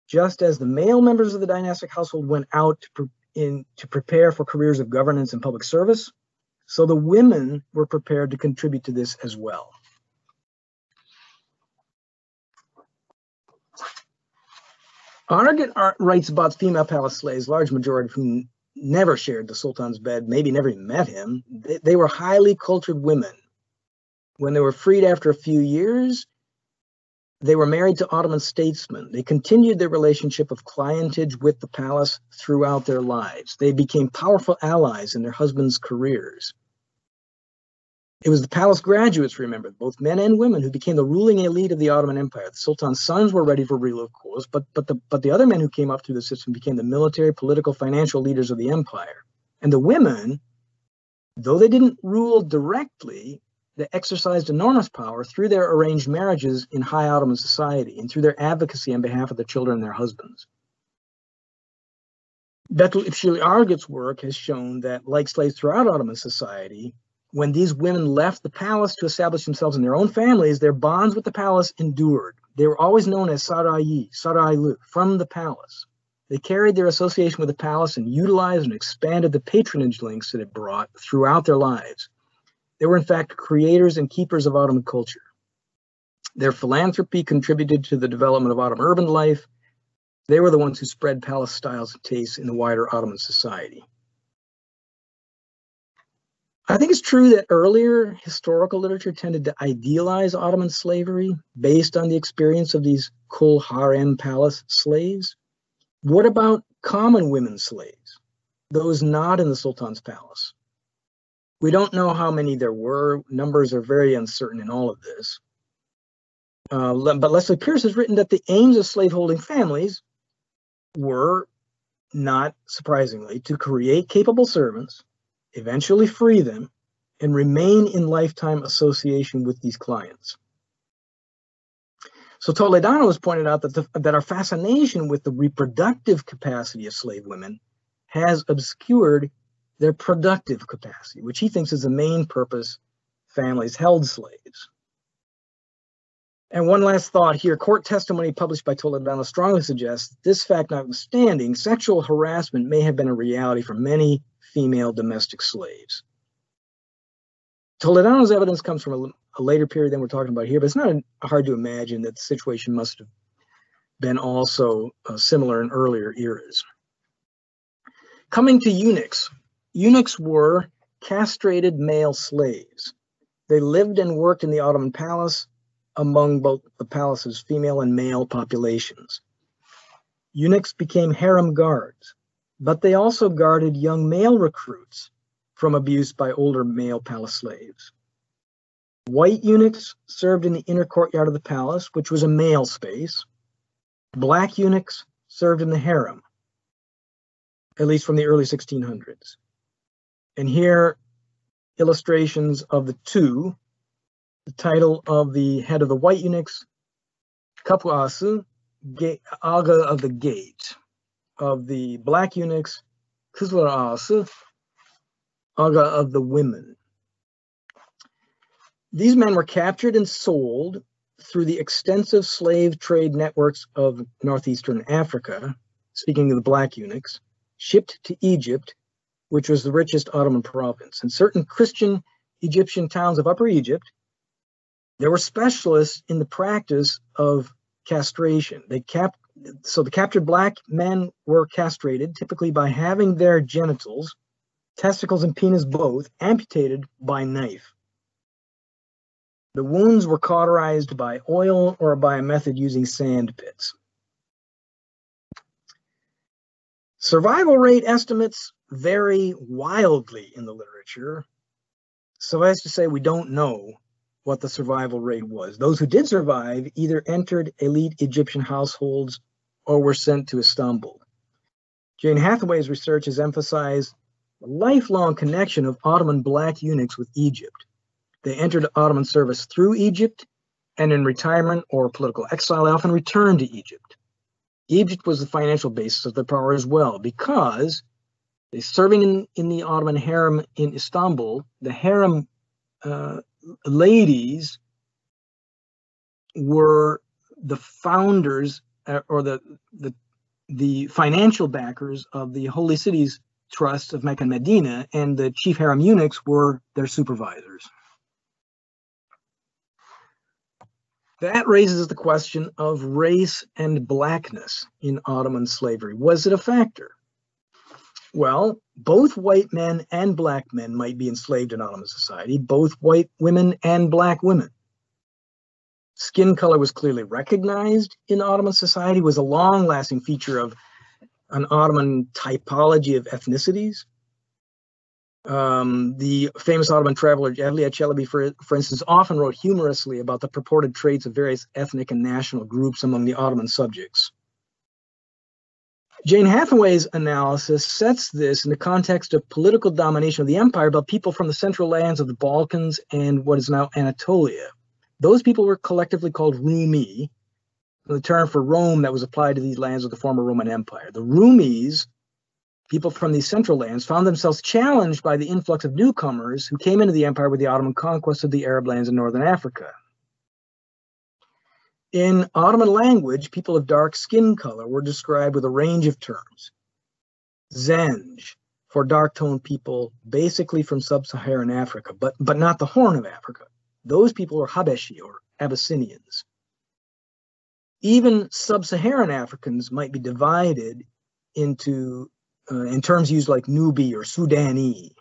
Just as the male members of the dynastic household went out to, in to prepare for careers of governance and public service. So the women were prepared to contribute to this as well. Arnott writes about female palace slaves, large majority of whom never shared the Sultan's bed, maybe never even met him. They, they were highly cultured women. When they were freed after a few years, they were married to Ottoman statesmen. They continued their relationship of clientage with the palace throughout their lives. They became powerful allies in their husbands' careers. It was the palace graduates, remember, both men and women, who became the ruling elite of the Ottoman Empire. The Sultan's sons were ready for rule, of course, but, but, the, but the other men who came up through the system became the military, political, financial leaders of the empire. And the women, though they didn't rule directly, they exercised enormous power through their arranged marriages in high Ottoman society and through their advocacy on behalf of their children and their husbands. Betül İpşirli Argıt's work has shown that, like slaves throughout Ottoman society, when these women left the palace to establish themselves in their own families, their bonds with the palace endured. They were always known as Sarayi, Saraylı, from the palace. They carried their association with the palace and utilized and expanded the patronage links that it brought throughout their lives. They were, in fact, creators and keepers of Ottoman culture. Their philanthropy contributed to the development of Ottoman urban life. They were the ones who spread palace styles and tastes in the wider Ottoman society. I think it's true that earlier historical literature tended to idealize Ottoman slavery based on the experience of these Kul Harem palace slaves. What about common women slaves, those not in the Sultan's palace? We don't know how many there were. Numbers are very uncertain in all of this. Uh, but Leslie Peirce has written that the aims of slaveholding families were not surprisingly, to create capable servants, eventually free them, and remain in lifetime association with these clients. So Toledano has pointed out that, the, that our fascination with the reproductive capacity of slave women has obscured their productive capacity, which he thinks is the main purpose families held slaves. And one last thought here, court testimony published by Toledano strongly suggests this fact notwithstanding, sexual harassment may have been a reality for many female domestic slaves. Toledano's evidence comes from a, a later period than we're talking about here, but it's not hard to imagine that the situation must have been also uh, similar in earlier eras. Coming to eunuchs, eunuchs were castrated male slaves. They lived and worked in the Ottoman palace among both the palace's female and male populations. Eunuchs became harem guards, but they also guarded young male recruits from abuse by older male palace slaves. White eunuchs served in the inner courtyard of the palace, which was a male space. Black eunuchs served in the harem, at least from the early 1600s. And here, illustrations of the two the title of the head of the white eunuchs, Kapı Ağası, Aga of the Gate. Of the black eunuchs, Kızlar Ağası, Aga of the Women. These men were captured and sold through the extensive slave trade networks of northeastern Africa, speaking of the black eunuchs, shipped to Egypt, which was the richest Ottoman province. And certain Christian Egyptian towns of Upper Egypt there were specialists in the practice of castration. They kept so the captured black men were castrated, typically by having their genitals, testicles and penis both, amputated by knife. The wounds were cauterized by oil or by a method using sand pits. Survival rate estimates vary wildly in the literature. As to say, we don't know what the survival rate was. Those who did survive either entered elite Egyptian households or were sent to Istanbul. Jane Hathaway's research has emphasized the lifelong connection of Ottoman black eunuchs with Egypt. They entered Ottoman service through Egypt and in retirement or political exile, often returned to Egypt. Egypt was the financial basis of their power as well because they serving in, in the Ottoman harem in Istanbul, the harem uh, ladies were the founders Uh, or the the the financial backers of the holy cities trust of Mecca and Medina, and the chief harem eunuchs were their supervisors. That raises the question of race and blackness in Ottoman slavery. Was it a factor? Well, both white men and black men might be enslaved in Ottoman society, both white women and black women. Skin color was clearly recognized in Ottoman society, was a long-lasting feature of an Ottoman typology of ethnicities. Um, the famous Ottoman traveler Evliya Çelebi, for, for instance, often wrote humorously about the purported traits of various ethnic and national groups among the Ottoman subjects. Jane Hathaway's analysis sets this in the context of political domination of the empire by people from the central lands of the Balkans and what is now Anatolia. Those people were collectively called Rumi, the term for Rome that was applied to these lands of the former Roman Empire. The Rumis, people from these central lands, found themselves challenged by the influx of newcomers who came into the empire with the Ottoman conquest of the Arab lands in northern Africa. In Ottoman language, people of dark skin color were described with a range of terms. Zenj for dark toned people, basically from sub Saharan Africa, but, but not the Horn of Africa. Those people are Habeshi or Abyssinians. Even sub Saharan Africans might be divided into, uh, in terms used like Nubi or Sudani.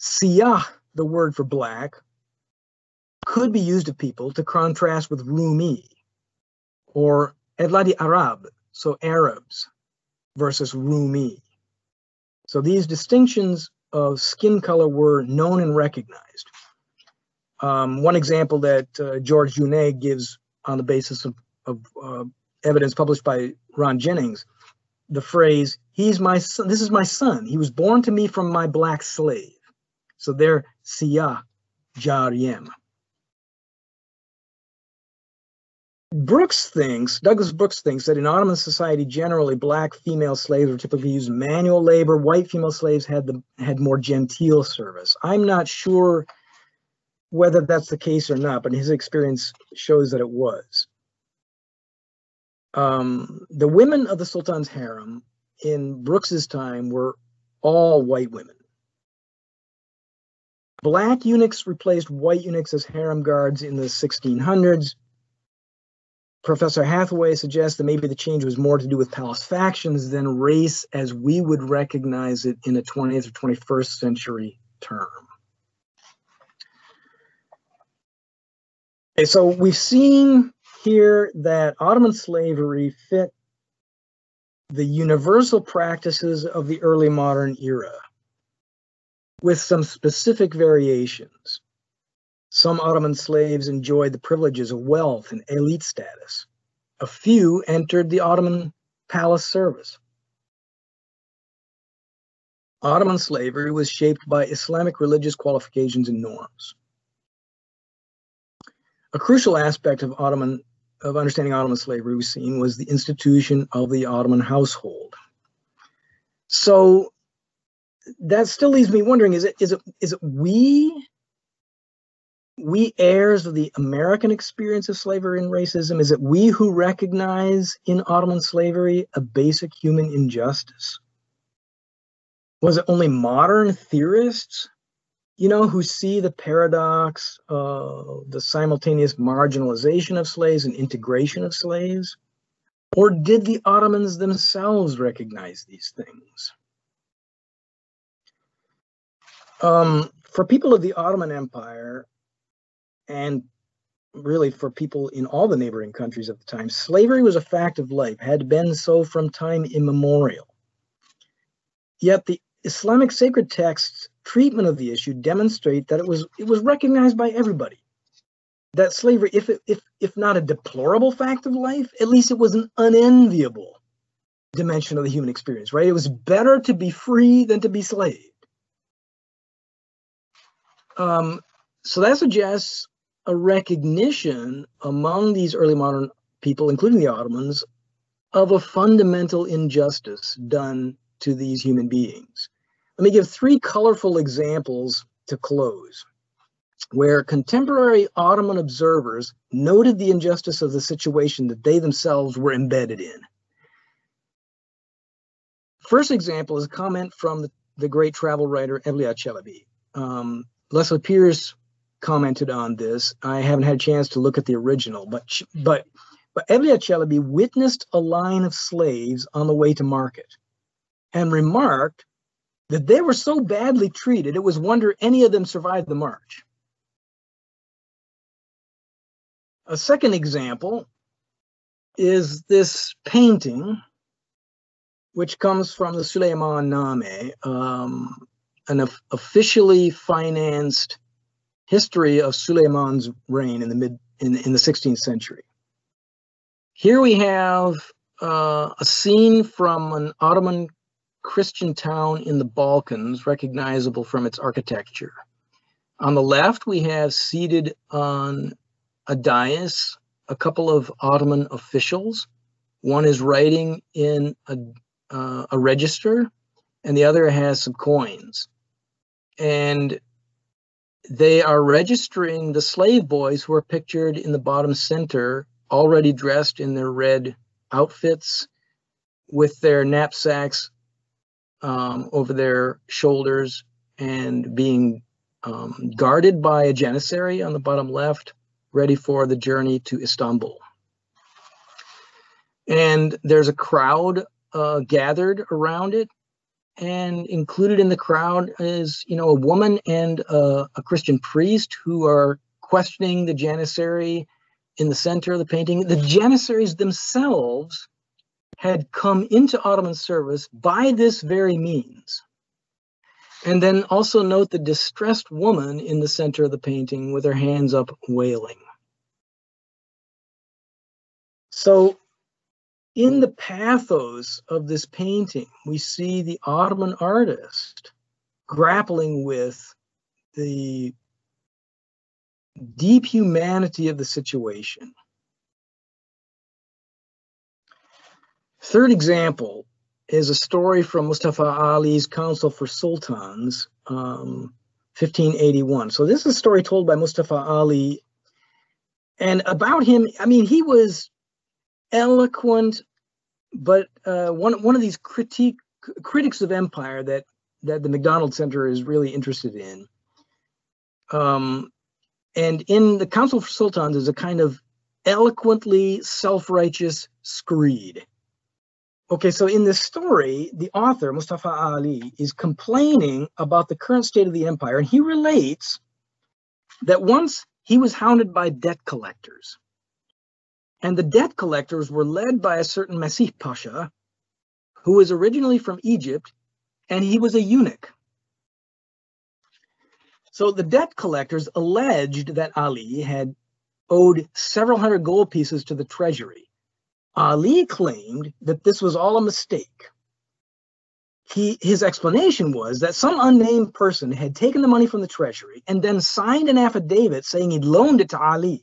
Siyah, the word for black, could be used of people to contrast with Rumi or Evladi Arab, so Arabs versus Rumi. So these distinctions of skin color were known and recognized. Um, one example that uh, George Junne gives on the basis of, of uh, evidence published by Ron Jennings the phrase, he's my son, this is my son. He was born to me from my black slave. So they're siya jariem. Brooks thinks, Douglas Brooks thinks that in Ottoman society generally black female slaves were typically used manual labor, white female slaves had the had more genteel service. I'm not sure whether that's the case or not, but his experience shows that it was. Um, the women of the Sultan's harem in Brooks's time were all white women. Black eunuchs replaced white eunuchs as harem guards in the 1600s. Professor Hathaway suggests that maybe the change was more to do with palace factions than race as we would recognize it in a 20th or 21st century term. Okay, so we've seen here that Ottoman slavery fit the universal practices of the early modern era with some specific variations. Some Ottoman slaves enjoyed the privileges of wealth and elite status. A few entered the Ottoman palace service. Ottoman slavery was shaped by Islamic religious qualifications and norms. A crucial aspect of Ottoman of understanding Ottoman slavery we've seen was the institution of the Ottoman household. So that still leaves me wondering: is it is it is it we we heirs of the American experience of slavery and racism? Is it we who recognize in Ottoman slavery a basic human injustice? Was it only modern theorists you know, who see the paradox of the simultaneous marginalization of slaves and integration of slaves? Or did the Ottomans themselves recognize these things? Um, for people of the Ottoman Empire, and really for people in all the neighboring countries at the time, slavery was a fact of life, had been so from time immemorial. Yet the Islamic sacred texts treatment of the issue demonstrate that it was it was recognized by everybody that slavery, if it, if if not a deplorable fact of life, at least it was an unenviable dimension of the human experience. Right? It was better to be free than to be slaved. Um, so that suggests a recognition among these early modern people, including the Ottomans, of a fundamental injustice done to these human beings. Let me give three colorful examples to close, where contemporary Ottoman observers noted the injustice of the situation that they themselves were embedded in. First example is a comment from the, the great travel writer Evliya Çelebi. Um, Leslie Peirce commented on this. I haven't had a chance to look at the original, but but but Evliya Çelebi witnessed a line of slaves on the way to market and remarked that they were so badly treated, it was wonder any of them survived the march. A second example is this painting, which comes from the Süleymanname, um, an officially financed history of Suleiman's reign in the mid in, in the 16th century. Here we have uh, a scene from an Ottoman Christian town in the Balkans, recognizable from its architecture. On the left, we have seated on a dais a couple of Ottoman officials. One is writing in a, uh, a register, and the other has some coins. And they are registering the slave boys who are pictured in the bottom center, already dressed in their red outfits with their knapsacks um, over their shoulders and being um, guarded by a janissary on the bottom left, ready for the journey to Istanbul. And there's a crowd uh, gathered around it, and included in the crowd is, you know, a woman and a, a Christian priest who are questioning the janissary in the center of the painting. The janissaries themselves had come into Ottoman service by this very means. And then also note the distressed woman in the center of the painting with her hands up wailing. So in the pathos of this painting, we see the Ottoman artist grappling with the deep humanity of the situation. Third example is a story from Mustafa Ali's Counsel for Sultans, um, 1581. So this is a story told by Mustafa Ali. And about him, I mean, he was eloquent, but uh, one, one of these critique, critics of empire that, that the McDonald Center is really interested in. Um, and in the Counsel for Sultans is a kind of eloquently self-righteous screed. Okay, so in this story, the author, Mustafa Ali, is complaining about the current state of the empire, and he relates that once he was hounded by debt collectors. And the debt collectors were led by a certain Masih Pasha, who was originally from Egypt, and he was a eunuch. So the debt collectors alleged that Ali had owed several hundred gold pieces to the treasury. Ali claimed that this was all a mistake. He, his explanation was that some unnamed person had taken the money from the treasury and then signed an affidavit saying he'd loaned it to Ali.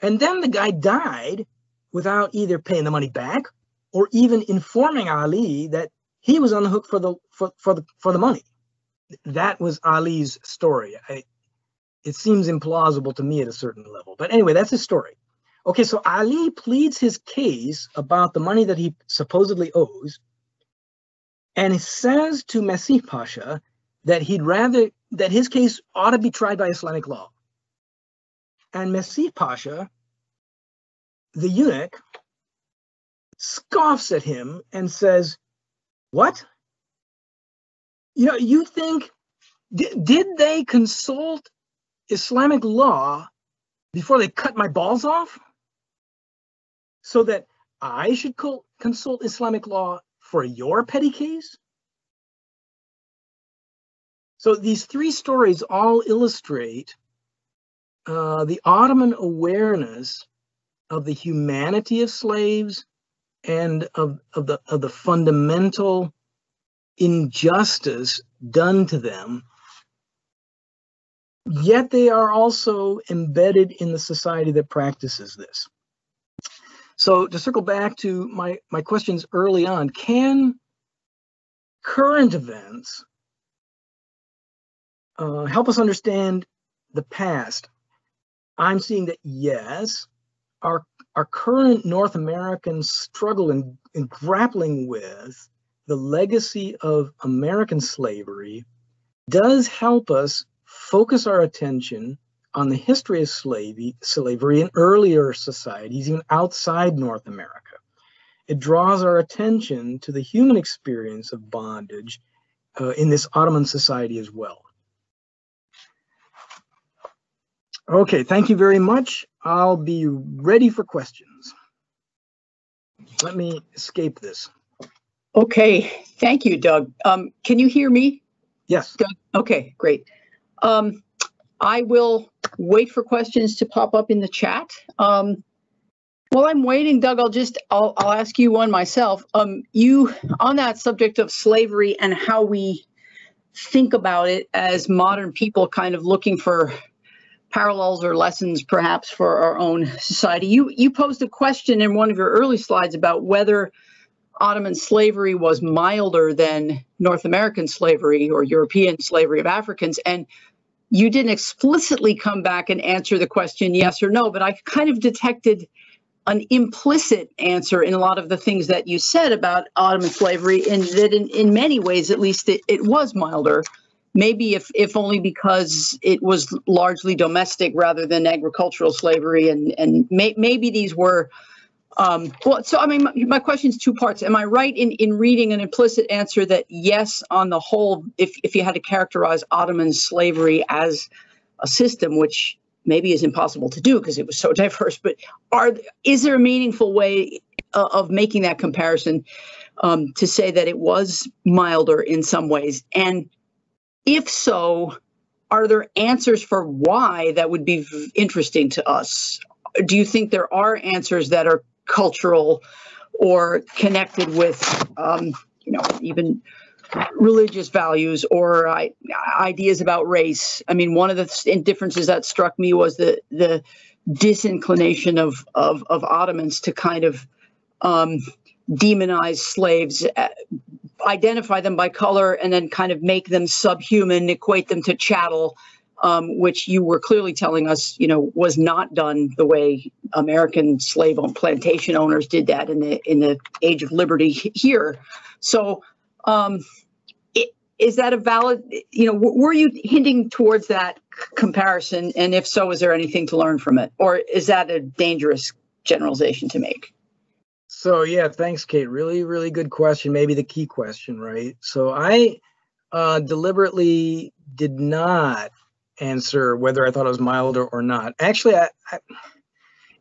And then the guy died without either paying the money back or even informing Ali that he was on the hook for the for, for the for the money that was Ali's story. I, it seems implausible to me at a certain level. But anyway, that's his story. Okay, so Ali pleads his case about the money that he supposedly owes, and he says to Masih Pasha that he'd rather that his case ought to be tried by Islamic law. And Masih Pasha, the eunuch, scoffs at him and says, What? you know, you think, did, did they consult Islamic law before they cut my balls off? So that I should co- consult Islamic law for your petty case? So these three stories all illustrate uh, the Ottoman awareness of the humanity of slaves and of, of, the, of the fundamental injustice done to them, yet they are also embedded in the society that practices this. So to circle back to my, my questions early on, can current events uh, help us understand the past? I'm seeing that yes, our, our current North American struggle in, in grappling with the legacy of American slavery does help us focus our attention on the history of slavery, slavery in earlier societies, even outside North America. It draws our attention to the human experience of bondage uh, in this Ottoman society as well. Okay, thank you very much. I'll be ready for questions. Let me escape this. Okay, thank you, Doug. Um, can you hear me? Yes. Good. Okay, great. Um, I will wait for questions to pop up in the chat. Um, while I'm waiting, Doug, I'll just I'll, I'll ask you one myself. Um, you on that subject of slavery and how we think about it as modern people, kind of looking for parallels or lessons, perhaps for our own society. You you posed a question in one of your early slides about whether Ottoman slavery was milder than North American slavery or European slavery of Africans. And you didn't explicitly come back and answer the question yes or no, but I kind of detected an implicit answer in a lot of the things that you said about Ottoman slavery, and that in, in many ways, at least, it, it was milder. Maybe if, if only because it was largely domestic rather than agricultural slavery, and, and may, maybe these were um, well, so I mean, my, my question is two parts. Am I right in, in reading an implicit answer that yes, on the whole, if, if you had to characterize Ottoman slavery as a system, which maybe is impossible to do because it was so diverse, but are is there a meaningful way uh, of making that comparison um, to say that it was milder in some ways? And if so, are there answers for why that would be interesting to us? Do you think there are answers that are cultural or connected with, um, you know, even religious values or uh, ideas about race. I mean, one of the differences that struck me was the the disinclination of of, of Ottomans to kind of um, demonize slaves, uh, identify them by color, and then kind of make them subhuman, equate them to chattel. Um, which you were clearly telling us, you know, was not done the way American slave owned plantation owners did that in the in the Age of Liberty here. So, um, is that a valid you know were you hinting towards that comparison? And if so is there anything to learn from it? Or is that a dangerous generalization to make? So yeah thanks kate. Really really good question. Maybe the key question right? So i uh, deliberately did not answer whether i thought it was milder or not actually I, I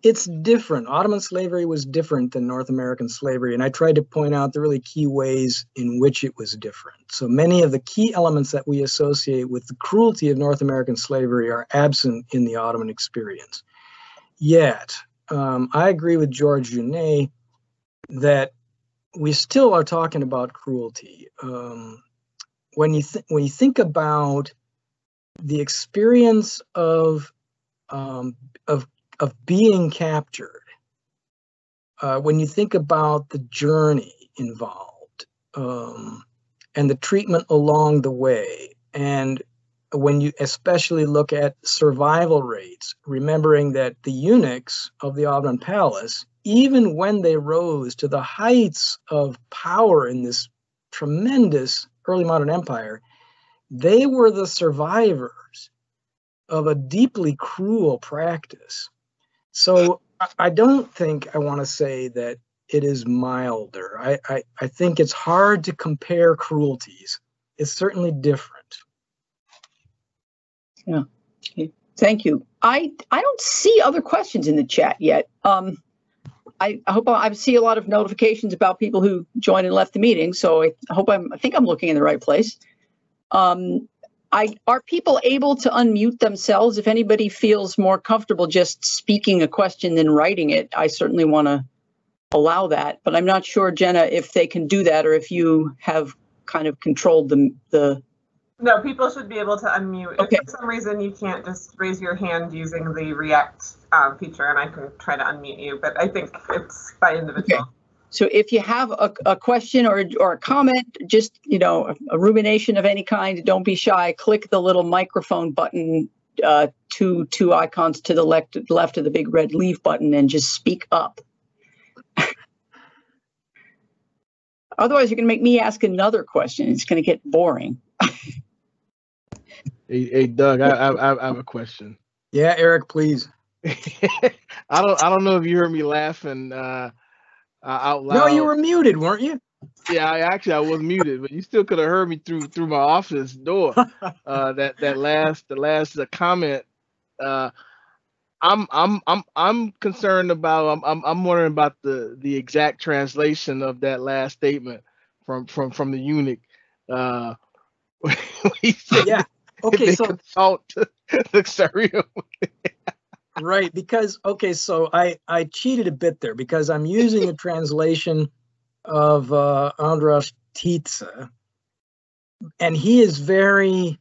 it's different. Ottoman slavery was different than North American slavery, and I tried to point out the really key ways in which it was different. So many of the key elements that we associate with the cruelty of North American slavery are absent in the Ottoman experience. Yet, um, I agree with George Junne that we still are talking about cruelty. Um, when you th- when you think about the experience of um, of of being captured, uh, when you think about the journey involved um, and the treatment along the way, and when you especially look at survival rates, remembering that the eunuchs of the Ottoman palace, even when they rose to the heights of power in this tremendous early modern empire, they were the survivors of a deeply cruel practice so I don't think I want to say that it is milder. I, I, I think it's hard to compare cruelties. It's certainly different. Yeah. Okay. Thank you. I I don't see other questions in the chat yet. Um, I, I hope I, I see a lot of notifications about people who joined and left the meeting. So I hope I'm I think I'm looking in the right place. Um, I are people able to unmute themselves if anybody feels more comfortable just speaking a question than writing it. I certainly want to allow that, but I'm not sure, Jenna, if they can do that or if you have kind of controlled the the. No, people should be able to unmute. Okay. If for some reason you can't, just raise your hand using the React um, feature, and I can try to unmute you. But I think it's by individual. Okay. So if you have a, a question or, or a comment, just, you know, a, a rumination of any kind, don't be shy. Click the little microphone button, uh, two, two icons to the left, left of the big red leave button and just speak up. Otherwise, you're going to make me ask another question. It's going to get boring. Hey, hey Doug, I, I, I have a question. Yeah, Eric, please. I don't I don't know if you heard me laughing uh, uh, out loud. No, you were muted, weren't you? Yeah, I actually I was muted, but you still could have heard me through through my office door. Uh, that that last the last uh, comment. Uh, I'm I'm I'm I'm concerned about. I'm I'm I'm wondering about the the exact translation of that last statement from from from the eunuch. Uh, he said Yeah. Okay, so consult the Syrian. Right because okay so i i cheated a bit there because i'm using a translation of uh Andreas Tietze, and he is very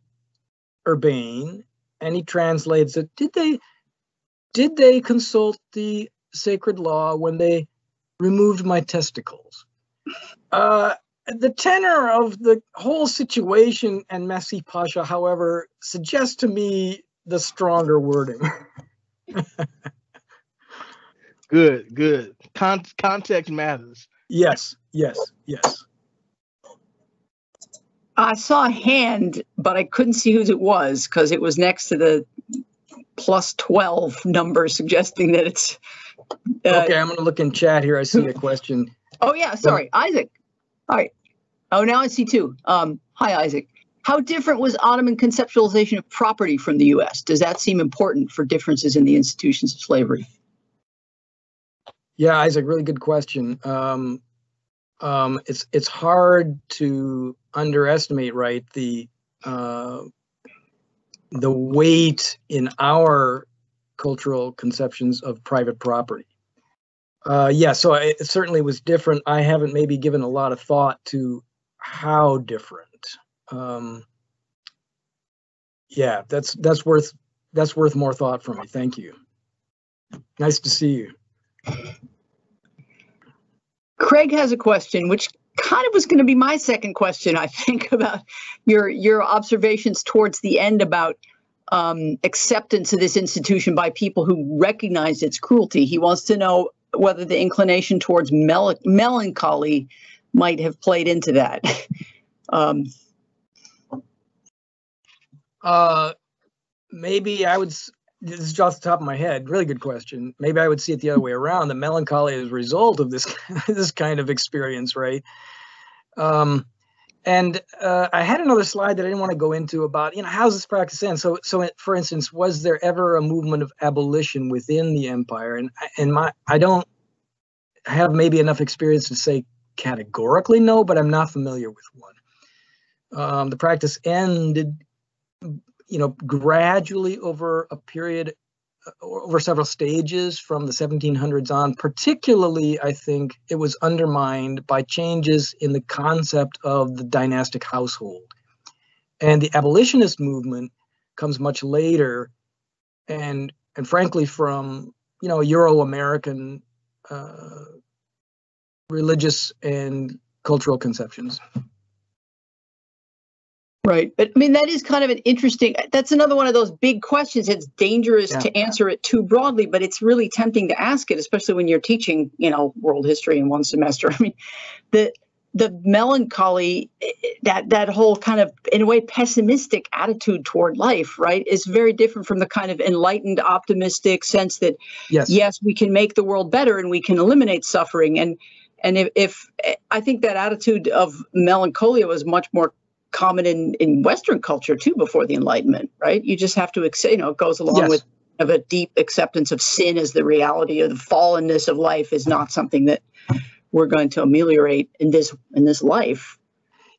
urbane and he translates it. Did they did they consult the sacred law when they removed my testicles? Uh the tenor of the whole situation and Mesih Pasha, however, suggests to me the stronger wording. Good, good. Con- context matters. Yes, yes, yes. I saw a hand, but I couldn't see whose it was because it was next to the plus 12 number suggesting that it's. Uh, Okay, I'm gonna look in chat here. I see a question. Oh, yeah, sorry. Isaac. All right. Oh, now I see two. Um, hi, Isaac. How different was Ottoman conceptualization of property from the US? Does that seem important for differences in the institutions of slavery? Yeah, Isaac, really good question. Um, um, it's it's hard to underestimate, right? The uh, the weight in our cultural conceptions of private property. Uh, yeah, so it certainly was different. I haven't maybe given a lot of thought to how different. Um, yeah, that's that's worth that's worth more thought for me. Thank you. Nice to see you. Craig has a question, which kind of was going to be my second question. I think about your your observations towards the end about um, acceptance of this institution by people who recognize its cruelty. He wants to know whether the inclination towards mel- melancholy might have played into that. um, uh, maybe I would. This is off the top of my head. Really good question. Maybe I would see it the other way around. The melancholy is a result of this this kind of experience, right? Um, and uh, I had another slide that I didn't want to go into about you know how's this practice end. So so for instance, was there ever a movement of abolition within the empire? And and my I don't have maybe enough experience to say categorically no, but I'm not familiar with one. Um, the practice ended you know, gradually over a period, uh, over several stages from the 1700s on, particularly, I think it was undermined by changes in the concept of the dynastic household. And the abolitionist movement comes much later and, and frankly, from, you know, Euro-American uh, religious and cultural conceptions. Right. But I mean, that is kind of an interesting, that's another one of those big questions. It's dangerous Yeah. to answer it too broadly, but it's really tempting to ask it, especially when you're teaching, you know, world history in one semester. I mean, the, the melancholy, eh, eh, that, that whole kind of, in a way, pessimistic attitude toward life, right, is very different from the kind of enlightened, optimistic sense that Yes. yes we can make the world better and we can eliminate suffering and and if, if i think that attitude of melancholia was much more common in in western culture too before the enlightenment right you just have to accept you know it goes along Yes. with of a deep acceptance of sin as the reality of the fallenness of life is not something that we're going to ameliorate in this in this life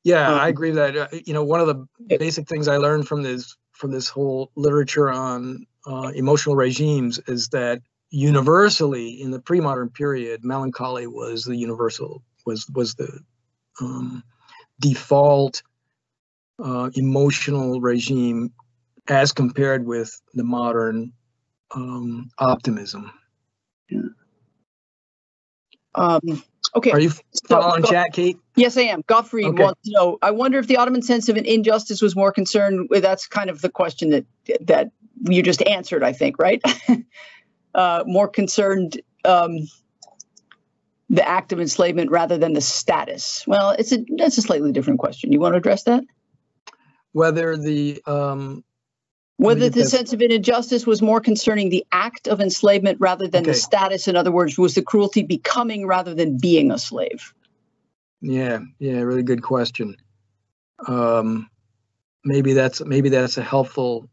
Yeah, Um, I agree with that. Uh, You know, one of the basic things I learned from this from this whole literature on uh, emotional regimes is that universally in the pre-modern period, melancholy was the universal was was the um, default uh, emotional regime as compared with the modern um, optimism. um okay Are you so- following chat, Kate? Yes, I am. Gottfried Okay. wants to know. I wonder if the Ottoman sense of an injustice was more concerned with. That's kind of the question that that you just answered. I think, right? uh, more concerned um, the act of enslavement rather than the status. Well, it's a that's a slightly different question. You want to address that? Whether the um, Whether the sense of injustice was more concerning the act of enslavement rather than the status. In other words, was the cruelty becoming rather than being a slave? Yeah, yeah, really good question. Um, maybe that's maybe that's a helpful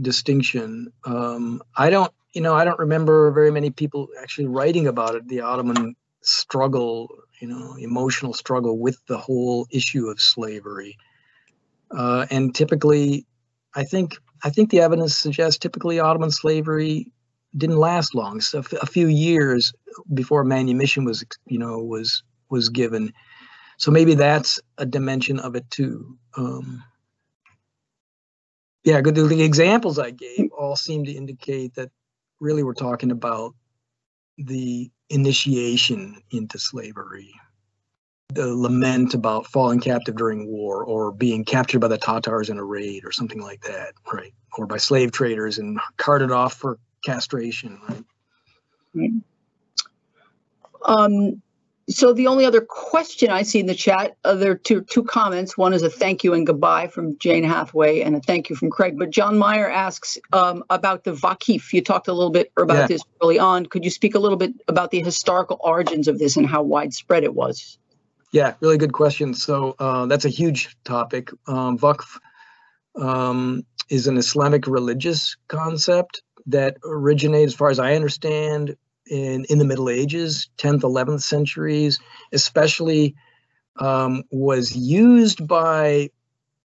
distinction. Um, I don't, you know, I don't remember very many people actually writing about it. The Ottoman struggle, you know, emotional struggle with the whole issue of slavery, uh, and typically, I think I think the evidence suggests typically Ottoman slavery didn't last long. So a few years before manumission was, you know, was was given. So maybe that's a dimension of it too. Um, yeah, good. The examples I gave all seem to indicate that really we're talking about the initiation into slavery, the lament about falling captive during war or being captured by the Tatars in a raid or something like that, right? Or by slave traders and carted off for castration, right? Um, so the only other question I see in the chat, uh, there are two, two comments. One is a thank you and goodbye from Jane Hathaway and a thank you from Craig. But John Meyer asks um, about the Vakif. You talked a little bit about Yeah. this early on. Could you speak a little bit about the historical origins of this and how widespread it was? Yeah, really good question. So uh, that's a huge topic. Um, Waqf um, is an Islamic religious concept that originated, as far as I understand, in, in the Middle Ages, 10th, 11th centuries, especially um, was used by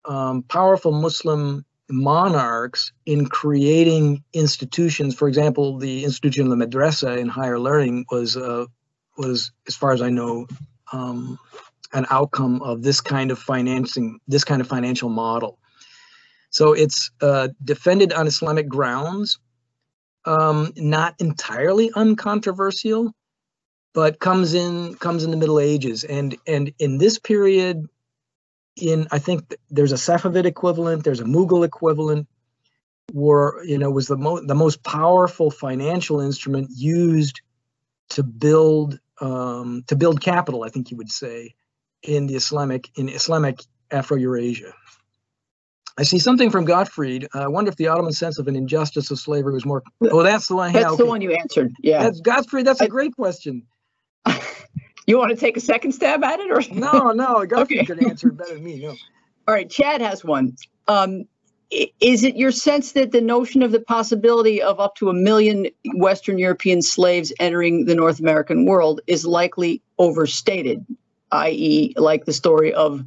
um, powerful Muslim monarchs in creating institutions. For example, the institution of the madrasa in higher learning was uh, was, as far as I know, um, an outcome of this kind of financing, this kind of financial model. So it's uh, defended on Islamic grounds, um, not entirely uncontroversial, but comes in comes in the Middle Ages, and and in this period, in I think there's a Safavid equivalent, there's a Mughal equivalent, were you know was the most the most powerful financial instrument used to build um, to build capital. I think you would say in the Islamic in Islamic Afro-Eurasia. I see something from Gottfried. I wonder if the Ottoman sense of an injustice of slavery was more. Oh, that's the one. That's yeah, the one you answered. Yeah. That's Gottfried. That's a I- great question. you want to take a second stab at it or No, no, Gottfried Okay. could answer better than me. No. All right, Chad has one. Um, is it your sense that the notion of the possibility of up to a million Western European slaves entering the North American world is likely overstated, i.e., like the story of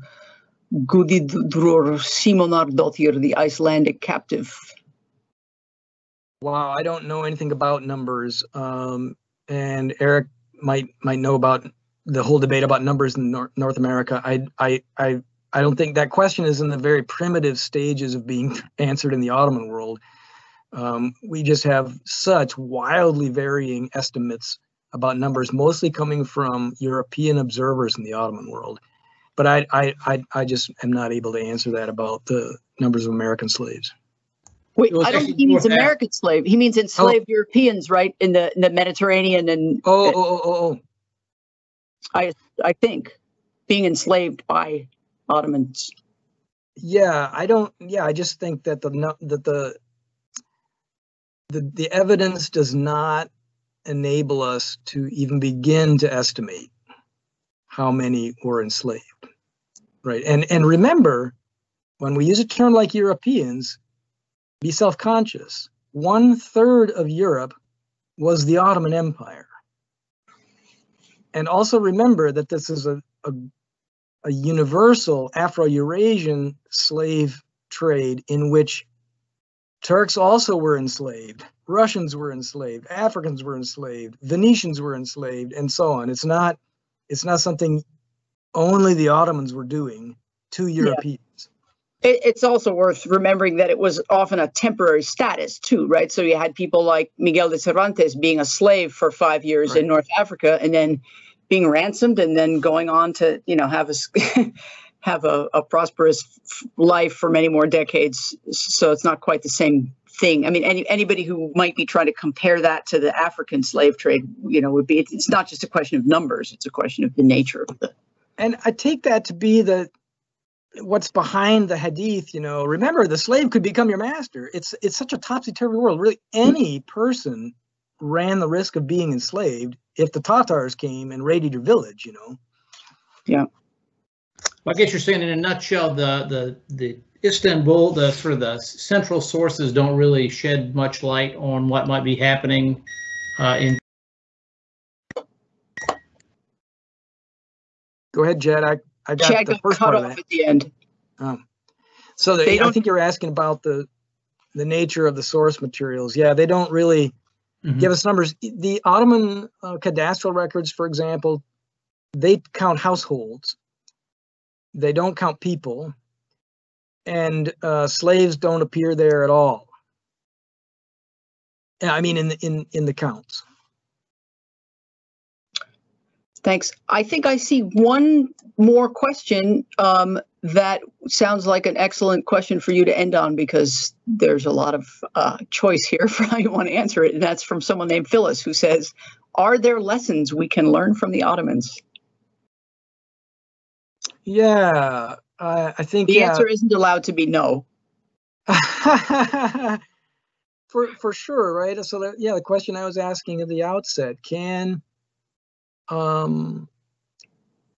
Gudridur Simonardottir, the Icelandic captive? Wow, I don't know anything about numbers. Um, and Eric might might know about the whole debate about numbers in North, North America. I, I I I don't think that question is in the very primitive stages of being answered in the Ottoman world. Um, we just have such wildly varying estimates about numbers, mostly coming from European observers in the Ottoman world. But I I I, I just am not able to answer that about the numbers of American slaves. Wait, I don't think he means North Af- American slave. He means enslaved Europeans, right, in the in the Mediterranean and Oh oh oh oh. oh. I think being enslaved by Ottomans. Yeah, I don't. Yeah, I just think that the that the the the evidence does not enable us to even begin to estimate how many were enslaved, right? And and remember, when we use a term like Europeans, be self-conscious. One third of Europe was the Ottoman Empire, and also remember that this is a, a a universal Afro-Eurasian slave trade in which Turks also were enslaved, Russians were enslaved, Africans were enslaved, Venetians were enslaved, and so on. It's not it's not something only the Ottomans were doing to Europeans. It, it's also worth remembering that it was often a temporary status too, right? So you had people like Miguel de Cervantes being a slave for five years in North Africa and then being ransomed and then going on to, you know, have a have a, a prosperous f- life for many more decades. So it's not quite the same thing. I mean, any, anybody who might be trying to compare that to the African slave trade, you know, would be. It's, it's not just a question of numbers; it's a question of the nature of the. And I take that to be the what's behind the hadith, you know. Remember, the slave could become your master. It's it's such a topsy-turvy world. Really, hmm. any person ran the risk of being enslaved if the Tatars came and raided your village, you know. Yeah. Well, I guess you're saying in a nutshell, the, the, the Istanbul, the sort of the central sources don't really shed much light on what might be happening uh, in Go ahead, Jed. I, I got Chad the got first cut part of off that. at the end. Um, so the, They I don't- think you're asking about the the nature of the source materials. Yeah, they don't really Mhm. give us numbers. The Ottoman uh, cadastral records, for example, they count households. They don't count people, and uh, slaves don't appear there at all. Yeah, I mean in the in in the counts. Thanks. I think I see one more question um, that sounds like an excellent question for you to end on because there's a lot of uh, choice here for how you want to answer it. And that's from someone named Phyllis who says, Are there lessons we can learn from the Ottomans? Yeah, I I think The yeah. answer isn't allowed to be no. for for sure, right? So that, yeah, the question I was asking at the outset: Can um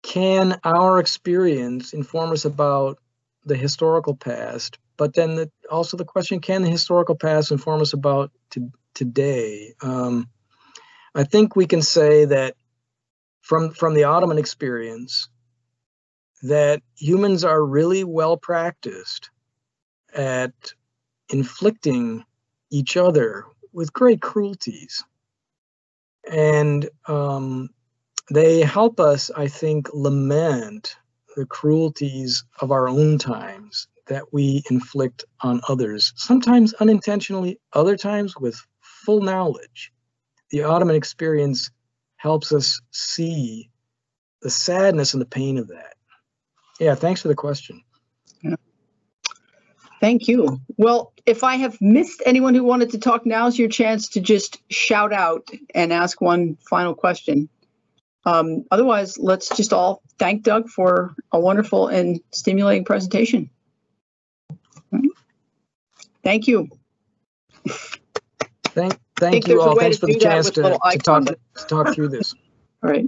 can our experience inform us about the historical past? But then the, also the question: Can the historical past inform us about to, today? Um, I think we can say that from from the Ottoman experience that humans are really well practiced at inflicting each other with great cruelties. And um, they help us, I think, lament the cruelties of our own times that we inflict on others, sometimes unintentionally, other times with full knowledge. The Ottoman experience helps us see the sadness and the pain of that. Yeah, thanks for the question. Thank you. Well, if I have missed anyone who wanted to talk, now's your chance to just shout out and ask one final question. Um, otherwise, let's just all thank Doug for a wonderful and stimulating presentation. Thank you. Thank, thank you all. Thanks for the chance to, to talk, to talk through this. All right.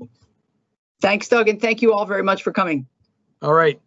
Thanks, Doug, and thank you all very much for coming. All right.